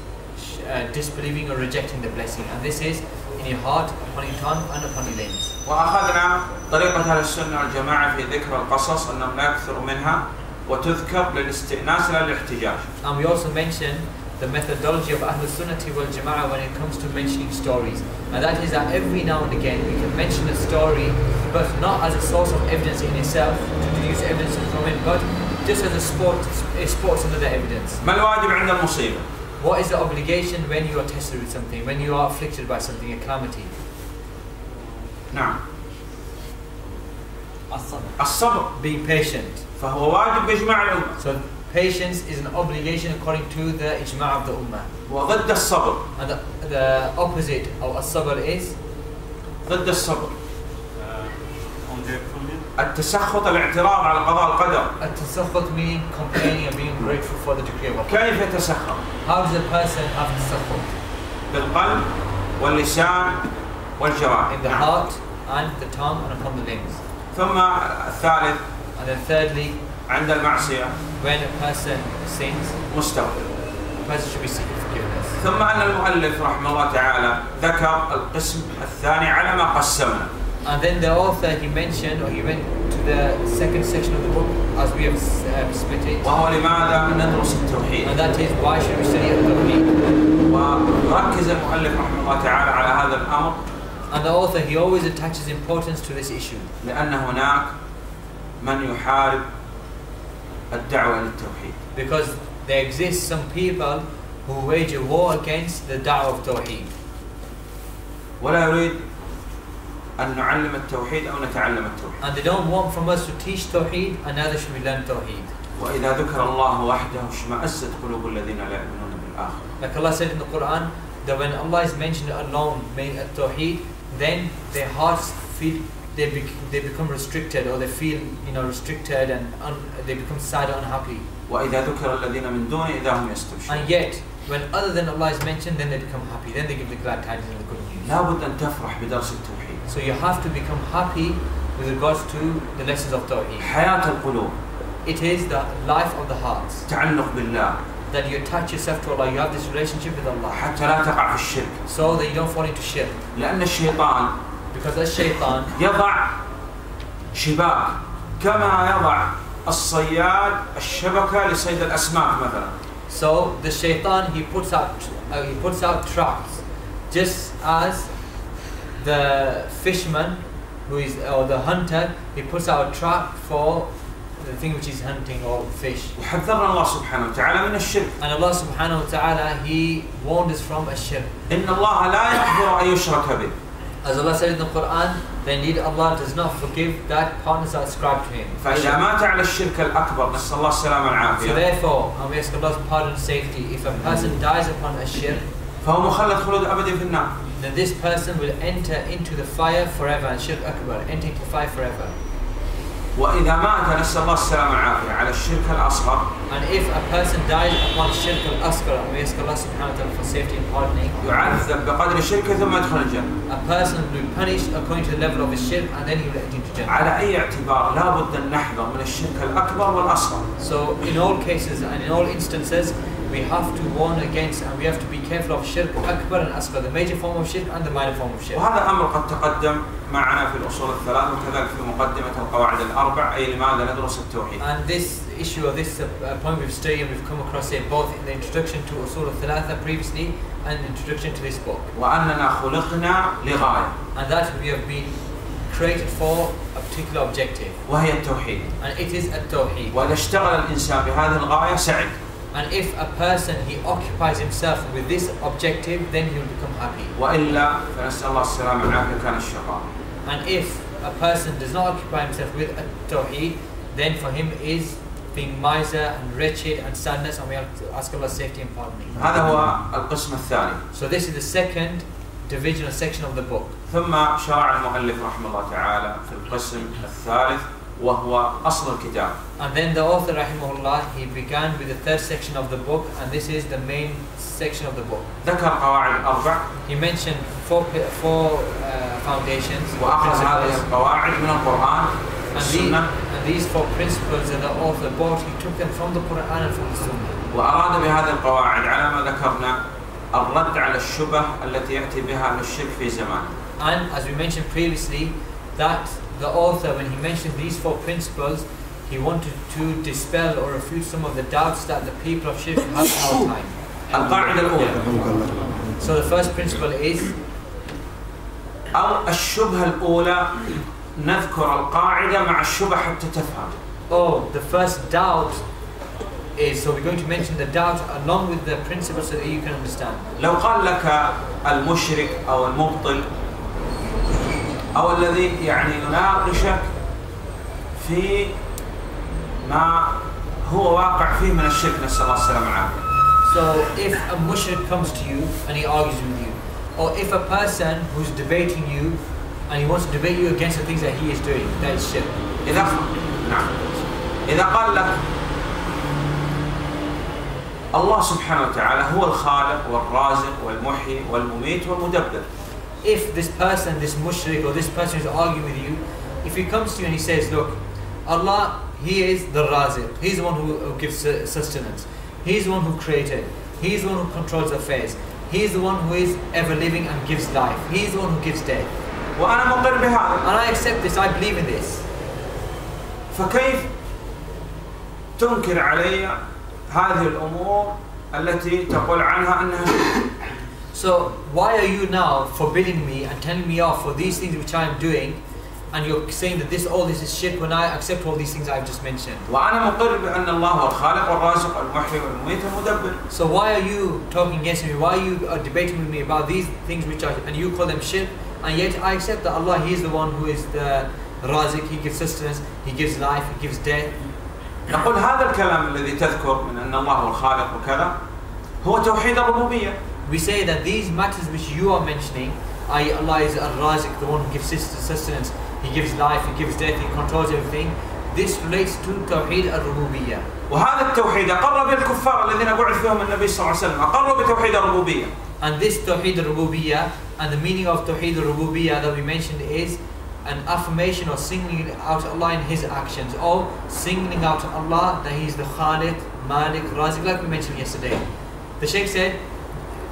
uh, disbelieving or rejecting the blessing. And this is in your heart, upon your tongue, and upon your limbs. وأخذنا طريقة أهل السنة والجماعة في ذكر القصص أنهم لا يكثروا منها وتذكر للاستئناس لا للاحتجاج And we also mentioned the methodology of Ahlul Sunnati wal Jama'ah when it comes to mentioning stories. And that is that every now and again we can mention a story, but not as a source of evidence in itself, to deduce evidence from it, but just as a sport, a sports another evidence. ما الواجب عند المصيبة؟ What is the obligation when you are tested with something, when you are afflicted by something, a calamity? نعم الصبر الصبر Being patient. فهو واجب بإجماع الأمة So patience is an obligation according to the ijma' of the ummah. وضد الصبر And the, the opposite of as-sabr is ضد الصبر التسخط الاعتراض على قضاء القدر at-tasakhut meaning complaining and being grateful for the decree of Allah. كيف يتسخط؟ How does a person have tasakhut? بالقلب واللسان والجوارح In the نعم. heart and the tongue and upon the limbs. ثم الثالث And then thirdly, عند المعصية when a person sins, مستغفر a person should be seeking forgiveness. ثم أن المؤلف رحمه الله تعالى ذكر القسم الثاني على ما قسمنا And then the author he mentioned, or he went to the second section of the book as we have uh, split it. وهو لماذا ندرس التوحيد And that is why should we study al-Tawheed? وركز المؤلف رحمه الله تعالى على هذا الأمر And the author he always attaches importance to this issue. لأن هناك من يحارب الدعوة للتوحيد Because there exist some people who wage a war against the da'wah of Tawheed. ولا يريد أن نعلم التوحيد أو نتعلم التوحيد And they don't want from us to teach Tawheed and neither should we learn Tawheed. وإذا ذكر الله وحده اشمأزت قلوب الذين لا يؤمنون بالآخرة Like Allah said in the Quran, that when Allah is mentioned alone, made at Tawheed, then their hearts feel they, bec- they become restricted or they feel you know restricted and un- they become sad and unhappy. وإذا ذكر الذين من دونه إذا هم يستبشرون And yet, when other than Allah is mentioned, then they become happy. Then they give the glad tidings and the good news. لابد أن تفرح بدرس التوحيد So you have to become happy with regards to the lessons of Tawheed. حياة القلوب It is the life of the hearts تعلق بالله that you attach yourself to Allah. You have this relationship with Allah, حتى لا تقع في الشرك so that you don't fall into shirk. لأن الشيطان Because as shaitan, يضع شباك كما يضع الصياد الشبكة لصيد الأسماك مثلا so the shaitan he puts out uh, he puts out traps, just as the fisherman who is or the hunter he puts out a trap for the thing which is hunting or fish. وحذرنا الله سبحانه وتعالى من الشرك And Allah subhanahu wa ta'ala he warned us from a shirk. إن الله لا يغفر أن يشرك به As Allah said in the Quran, then indeed Allah does not forgive that partners are ascribed to Him. So therefore, and we ask Allah's pardon and safety, if a person dies upon a shirk, then this person will enter into the fire forever, and shirk akbar, enter into the fire forever. وإذا مات نسأل الله السلامة والعافية على الشرك الأصغر And if a person dies upon shirk al-asghar, we ask Allah subhanahu wa ta'ala for safety and pardoning, يعذب بقدر شركه ثم يدخل الجنة a person will be punished according to the level of his shirk and then he will enter into Jannah. على أي اعتبار لا بد أن نحذر من الشرك الأكبر والأصغر So in all cases and in all instances, we have to warn against and we have to be careful of shirk akbar and asghar, the major form of shirk and the minor form of shirk. وهذا أمر قد تقدم معنا في الأصول الثلاث وكذلك في مقدمة القواعد الأربع أي لماذا ندرس التوحيد And this issue or this uh, point we've studied and we've come across it both in the introduction to Usul al-Thalatha previously and the introduction to this book. وأننا خلقنا لغاية And that we have been created for a particular objective. وهي التوحيد And it is at-tawheed. وإذا اشتغل الإنسان بهذه الغاية سعد And if a person, he occupies himself with this objective, then he will become happy. وإلا فنسأل الله السلامة والعافية كان الشقاء And if a person does not occupy himself with at-tawheed, then for him is being miser and wretched and sadness and we have to ask Allah safety and pardoning. هذا هو القسم الثاني So this is the second division or section of the book. ثم شرع المؤلف رحمه الله تعالى في القسم الثالث وهو أصل الكتاب And then the author rahimahullah, he began with the third section of the book and this is the main section of the book. ذكر قواعد أربع He mentioned four, four uh, foundations, وأخذ هذه القواعد من القرآن and, والسنة and these four principles that the author brought, he took them from the Quran and from the Sunnah. وأراد بهذه القواعد على ما ذكرنا الرد على الشبه التي يأتي بها أهل الشرك في زمانه And as we mentioned previously, that the author, when he mentioned these four principles, he wanted to dispel or refute some of the doubts that the people of Shirk have at our time. القاعدة الأولى So the first principle is, أو الشبهة الأولى نذكر القاعدة مع الشبه حتى تفهم oh, the first doubt is, so we're going to mention the doubt along with the principle so that you can understand. لو قال لك المشرك أو المبطل أو الذي يعني يناقشك في ما هو واقع فيه من الشرك نسأل الله السلامة والعافية So if a mushrik comes to you and he argues with you, or if a person who's debating you and he wants to debate you against the things that he is doing, that is shirk. إذا نعم إذا قال لك الله سبحانه وتعالى هو الخالق والرازق والمحيي والمميت والمدبر if this person, this mushrik or this person is arguing with you, if he comes to you and he says, look, Allah, He is the Raziq, He's the one who, who gives su- sustenance, He's the one who created, He's the one who controls affairs, He's the one who is ever living and gives life, He's the one who gives death. وأنا مقر بهذا And I accept this, I believe in this. فكيف تنكر علي هذه الأمور التي تقول عنها أنها شرك؟ so why are you now forbidding me and telling me off for these things which I am doing? And you're saying that this all this is shirk when I accept all these things I've just mentioned. So why are you talking against me? Why are you uh, debating with me about these things which are and you call them shirk? And yet I accept that Allah He is the one who is the Razik, He gives sustenance, He gives life, He gives death We say that these matters which you are mentioning, i.e. Allah is Al-Razik, the one who gives sus- sustenance, He gives life, He gives death, He controls everything. This relates to Tawheed al-Rububiyyah. وهذا التوحيد أقر به الكفار الذين بعث فيهم النبي صلى الله عليه وسلم أقروا بتوحيد الربوبية And this Tawheed al-Rububiyyah and the meaning of Tawheed al-Rububiyyah that we mentioned is an affirmation or singling out Allah in His actions or singling out Allah that He is the Khaliq, Malik, Razik like we mentioned yesterday. The Shaykh said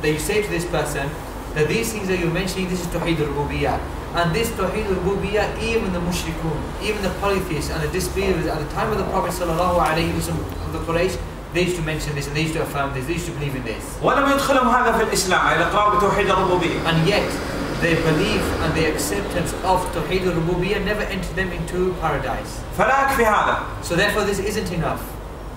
that you say to this person that these things that you're mentioning this is Tawheed al-Rububiyyah and this Tawheed al-Rububiyyah even the mushrikun, even the polytheists and the disbelievers at the time of the Prophet sallallahu alaihi wasallam of the Quraysh they used to mention this and they used to affirm this, they used to believe in this. ولم يدخلهم هذا في الإسلام أي الإقرار بتوحيد الربوبية And yet, their belief and their acceptance of Tawheed al-Rububiyyah never entered them into paradise. فلا يكفي هذا So therefore this isn't enough.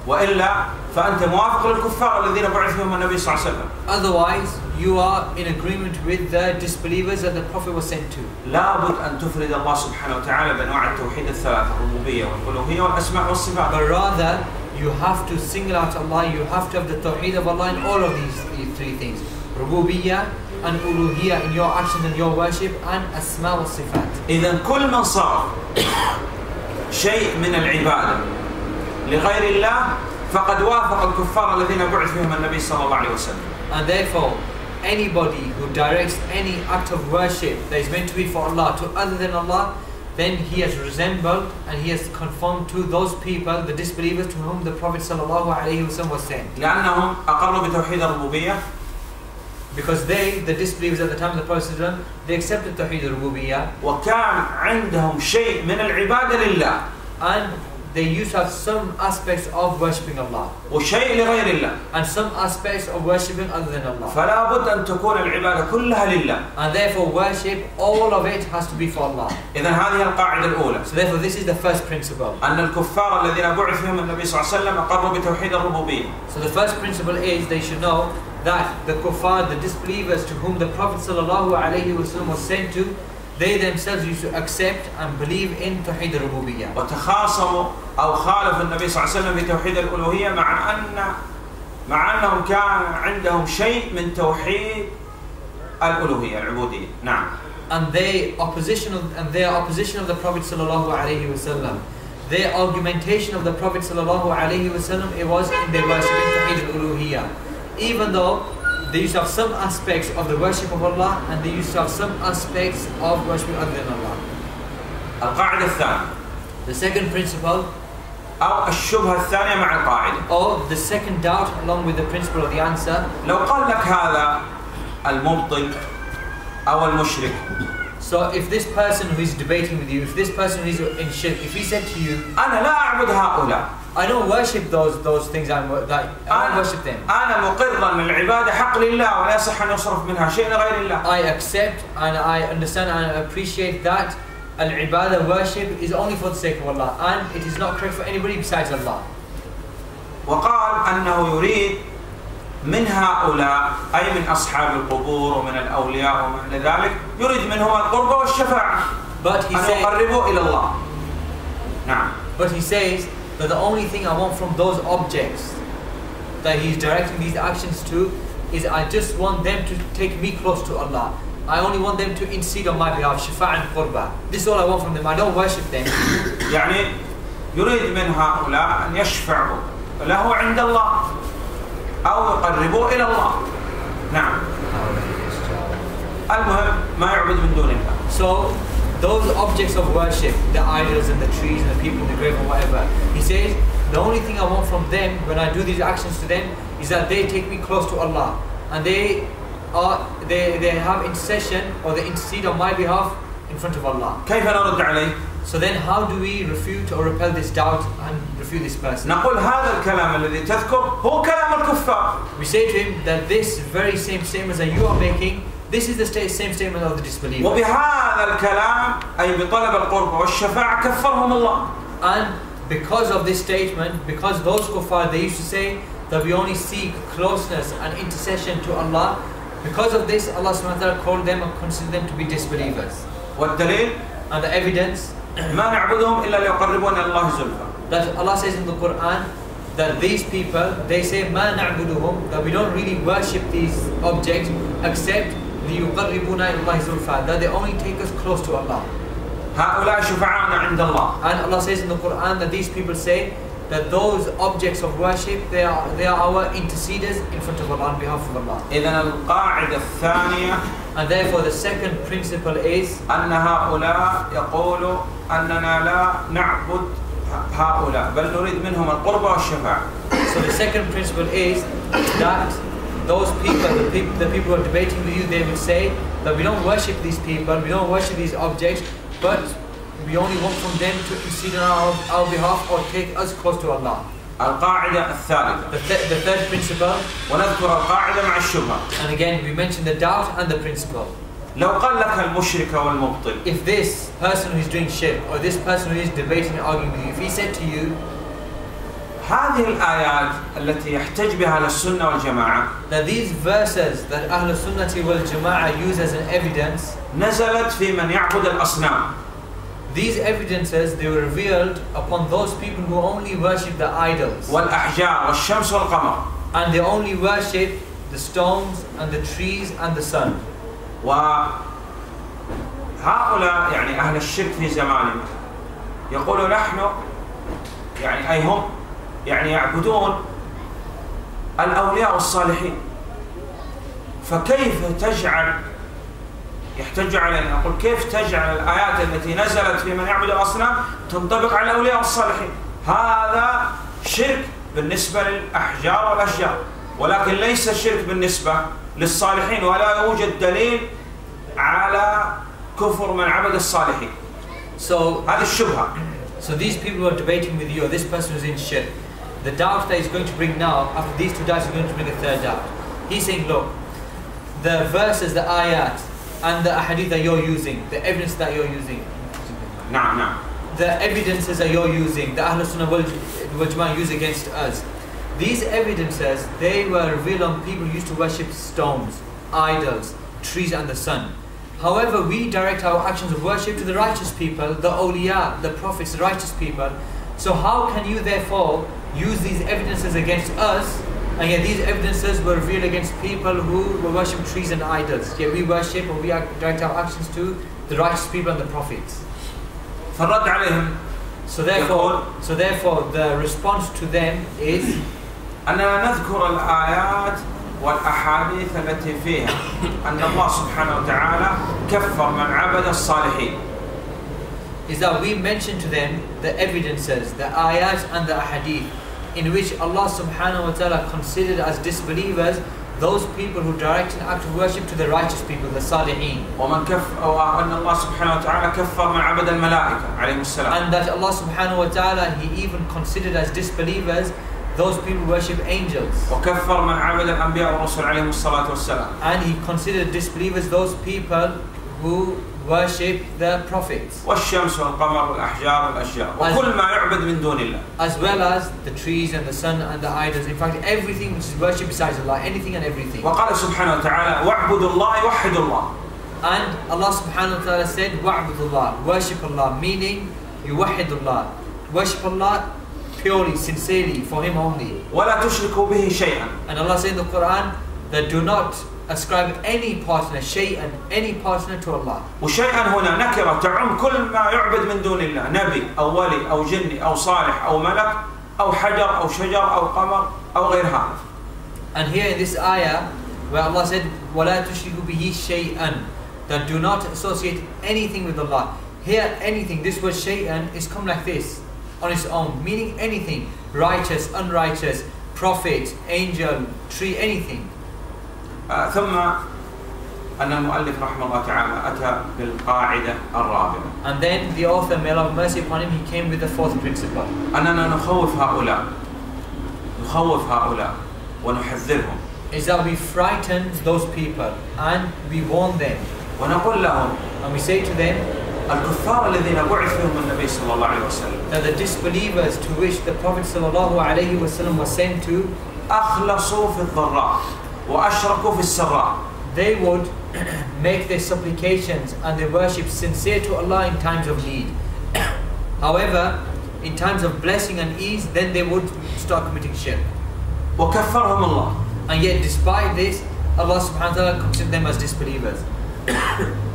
وإلا فأنت موافق للكفار الذين بعث فيهم النبي صلى الله عليه وسلم Otherwise, you are in agreement with the disbelievers that the Prophet was sent to. لابد أن تفرد الله سبحانه وتعالى بأنواع التوحيد الثلاثة الربوبية والألوهية والأسماء والصفات But rather, you have to single out Allah, you have to have the Tawheed of Allah in all of these these three things. Rububiyyah and Uluhiyyah in your actions and your worship and Asma wa Sifat. إذا كل من صار شيء من العبادة لغير الله فقد وافق الكفار الذين بعث فيهم النبي صلى الله عليه وسلم And therefore, anybody who directs any act of worship that is meant to be for Allah to other than Allah, then he has resembled and he has conformed to those people, the disbelievers to whom the Prophet ﷺ was sent. لأنهم أقروا بتوحيد الربوبية Because they, the disbelievers at the time of the Prophet ﷺ, they accepted Tawheed al-Rububiyyah وكان عندهم شيء من العبادة لله and they used to have some aspects of worshipping Allah وشيء لغير الله and some aspects of worshipping other than Allah. فلا بد أن تكون العبادة كلها لله And therefore worship, all of it has to be for Allah. إذا هذه القاعدة الأولى So therefore this is the first principle. أن الكفار الذين بعث فيهم النبي صلى الله عليه وسلم أقروا بتوحيد الربوبية So the first principle is they should know that the kuffar, the disbelievers to whom the Prophet ﷺ was sent to, they themselves used to accept and believe in Tawheed al-Rububiyyah. وتخاصموا أو خالفوا النبي صلى الله عليه وسلم في توحيد الألوهية مع أن مع أنهم كان عندهم شيء من توحيد الألوهية العبودية نعم And they opposition of, and their opposition of the Prophet ﷺ, their argumentation of the Prophet ﷺ, it was in their worship in Tawheed al-Uluhiyyah. Even though they used to have some aspects of the worship of Allah and they used to have some aspects of worshiping other than Allah. القاعدة الثانية The second principle أو الشبهة الثانية مع القاعدة or the second doubt along with the principle of the answer. لو قال لك هذا المبطل أو المشرك So if this person who is debating with you, if this person who is in shirk, if he said to you, أنا لا أعبد هؤلاء I don't worship those those things I'm, that I don't أنا, worship them. أنا مقر أن العبادة حق لله ولا يصح أن يصرف منها شيء لغير الله I accept and I understand and appreciate that al-ibadah worship is only for the sake of Allah and it is not correct for anybody besides Allah. وقال أنه يريد من هؤلاء أي من أصحاب القبور ومن الأولياء وما إلى ذلك يريد منهم القرب والشفاعة But he أن said, يقربوا إلى الله نعم but he says that the only thing I want from those objects that he's directing these actions to is I just want them to take me close to Allah. I only want them to intercede on my behalf, shifa and qurba. This is all I want from them. I don't worship them. يعني يريد من هؤلاء أن يشفعوا له عند الله أو يقربوا إلى الله نعم المهم ما يعبد من دون الله So those objects of worship, the idols and the trees and the people in the grave or whatever, he says the only thing I want from them when I do these actions to them is that they take me close to Allah and they are they, they have intercession or they intercede on my behalf in front of Allah. كيف نرد عليه؟ So then how do we refute or repel this doubt and refute this person? نقول هذا الكلام الذي تذكر هو كلام الكفار We say to him that this very same statement that you are making, this is the sta- same statement of the disbeliever. وبهذا الكلام أي بطلب القرب والشفاعة كفرهم الله And because of this statement, because those kuffar they used to say that we only seek closeness and intercession to Allah, because of this Allah subhanahu wa ta'ala called them and considered them to be disbelievers. والدليل And the evidence ما نعبدهم إلا ليقربونا إلى الله زلفى that Allah says in the Quran that these people they say ما نعبدهم that we don't really worship these objects except ليقربونا إلى الله زلفى that they only take us close to Allah. هؤلاء شفعاؤنا عند الله And Allah says in the Quran that these people say that those objects of worship they are they are our interceders in front of Allah on behalf of Allah. إذا القاعدة الثانية And therefore the second principle is أن هؤلاء يقولوا أننا لا نعبد هؤلاء بل نريد منهم القرب والشفاعة so the second principle is that those people, the people, the people who are debating with you, they will say that we don't worship these people, we don't worship these objects, but we only want from them to intercede on our, our behalf or take us close to Allah. القاعدة الثالثة The, th- the third principle, ونذكر القاعدة مع الشبهة and again we mentioned the doubt and the principle. لو قال لك المشرك والمبطل If this person who is doing shirk or this person who is debating and arguing with you, if he said to you هذه الآيات التي يحتج بها أهل السنة والجماعة that these verses that Sunnati wal Jama'ah use as an evidence, نزلت في من يعبد الأصنام these evidences they were revealed upon those people who only worship the idols والأحجار والشمس والقمر and they only worship the stones and the trees and the sun. وهؤلاء يعني أهل الشرك في زماننا يقول نحن يعني أي هم يعني يعبدون الأولياء والصالحين. فكيف تجعل يحتج علينا. يقول كيف تجعل الآيات التي نزلت في من يعبد الأصنام تنطبق على الأولياء والصالحين؟ هذا شرك بالنسبة للأحجار والأشجار. ولكن ليس شرك بالنسبة للصالحين ولا يوجد دليل على كفر من عبد الصالحين. So, هذه الشبهة. So these people who are debating with you, this person who's in shirk, the doubt that he's going to bring now, after these two doubts, he's going to bring a third doubt. He's saying, look, the verses, the ayat, and the hadith that you're using, the evidence that you're using. Nah, nah. The evidences that you're using, the Ahlul Sunnah wal, wal Jama'ah use against us. These evidences, they were revealed on people who used to worship stones, idols, trees and the sun. However, we direct our actions of worship to the righteous people, the awliya, the prophets, the righteous people. So how can you therefore use these evidences against us and yet these evidences were revealed against people who were worshipping trees and idols. Yet we worship or we act- direct our actions to the righteous people and the prophets. فالرد عليهم So therefore, so therefore, the response to them is أننا نذكر الآيات والأحاديث التي فيها أن الله سبحانه وتعالى كفر من عبد الصالحين is that we mention to them the evidences, the ayat and the ahadith, in which Allah subhanahu wa ta'ala considered as disbelievers those people who direct an act of worship to the righteous people, the salihin. ومن كف وأن الله سبحانه وتعالى كفر من عبد الملائكة عليهم السلام And that Allah subhanahu wa ta'ala, He even considered as disbelievers those people who worship angels. وكفر من عبد الأنبياء والرسل عليهم الصلاة والسلام And He considered disbelievers those people who worship the prophets. والشمس والقمر والأحجار والأشجار وكل ما يعبد من دون الله As well as the trees and the sun and the idols. In fact, everything which is worshipped besides Allah, anything and everything. وقال سبحانه وتعالى واعبدوا الله وحدوا الله And Allah subhanahu wa ta'ala said, Wa'budullah, worship Allah, meaning you wahidullah. Worship Allah purely, sincerely, for Him only. ولا تشركوا به شيئا And Allah said in the Quran that do not ascribe any partner شيئا any partner to Allah. وشيئا هنا نكرة تعم كل ما يعبد من دون الله نبي أو ولي أو جني أو صالح أو ملك أو حجر أو شجر أو قمر أو غير And here in this ayah where Allah said ولا تشركوا به شيئا that do not associate anything with Allah. Here anything this word Shay'an is come like this on its own meaning anything righteous unrighteous prophet angel tree anything. آه، ثم أن المؤلف رحمه الله تعالى أتى بالقاعدة الرابعة And then the author, may Allah mercy upon him, he came with the fourth principle. أننا نخوف هؤلاء نخوف هؤلاء ونحذرهم Is that we frighten those people and we warn them. ونقول لهم And we say to them الكفار الذين بعث فيهم النبي صلى الله عليه وسلم that the disbelievers to which the Prophet ﷺ was sent to, أخلصوا في الضراء وأشركوا في السراء they would make their supplications and their worship sincere to Allah in times of need. However, in times of blessing and ease, then they would start committing shirk. وكفرهم الله And yet, despite this, Allah subhanahu wa ta'ala considered them as disbelievers.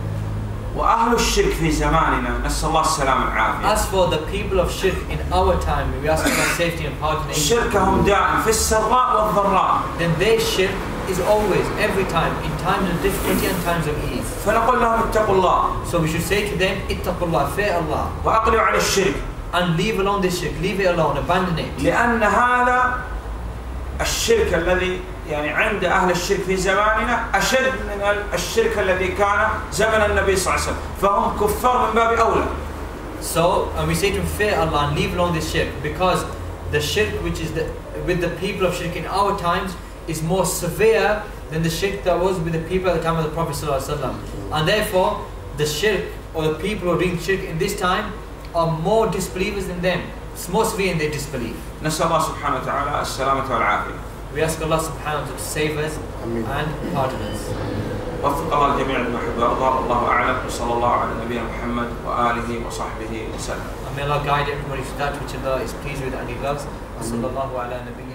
وأهل الشرك في زماننا نسأل الله السلامة والعافية As for the people of shirk in our time, we ask for safety and pardon. شركهم دائم في السراء والضراء Then their shirk is always, every time, in times of difficulty and times of ease. فنقول لهم اتقوا الله So we should say to them, ittaqullah, fear Allah. وأقلعوا على الشرك and leave alone this shirk, leave it alone, abandon it. لأن هذا الشرك الذي يعني عند أهل الشرك في زماننا أشد من الشرك الذي كان زمن النبي صلى الله عليه وسلم فهم كفار من باب أولى So, and we say to him, fear Allah and leave alone this shirk because the shirk which is the, with the people of shirk in our times is more severe than the shirk that was with the people at the time of the Prophet ﷺ. And therefore, the shirk or the people who are doing shirk in this time are more disbelievers than them. It's more severe in their disbelief. نسأل الله سبحانه وتعالى السلامة والعافية We ask Allah subhanahu wa ta'ala to save us Ameen. and pardon us. وفق الله الجميع لما يحب ويرضى الله أعلم وصلى الله على نبينا محمد وآله وصحبه وسلم And may Allah guide everybody to that which Allah is pleased with and He loves. وصلى الله على نبينا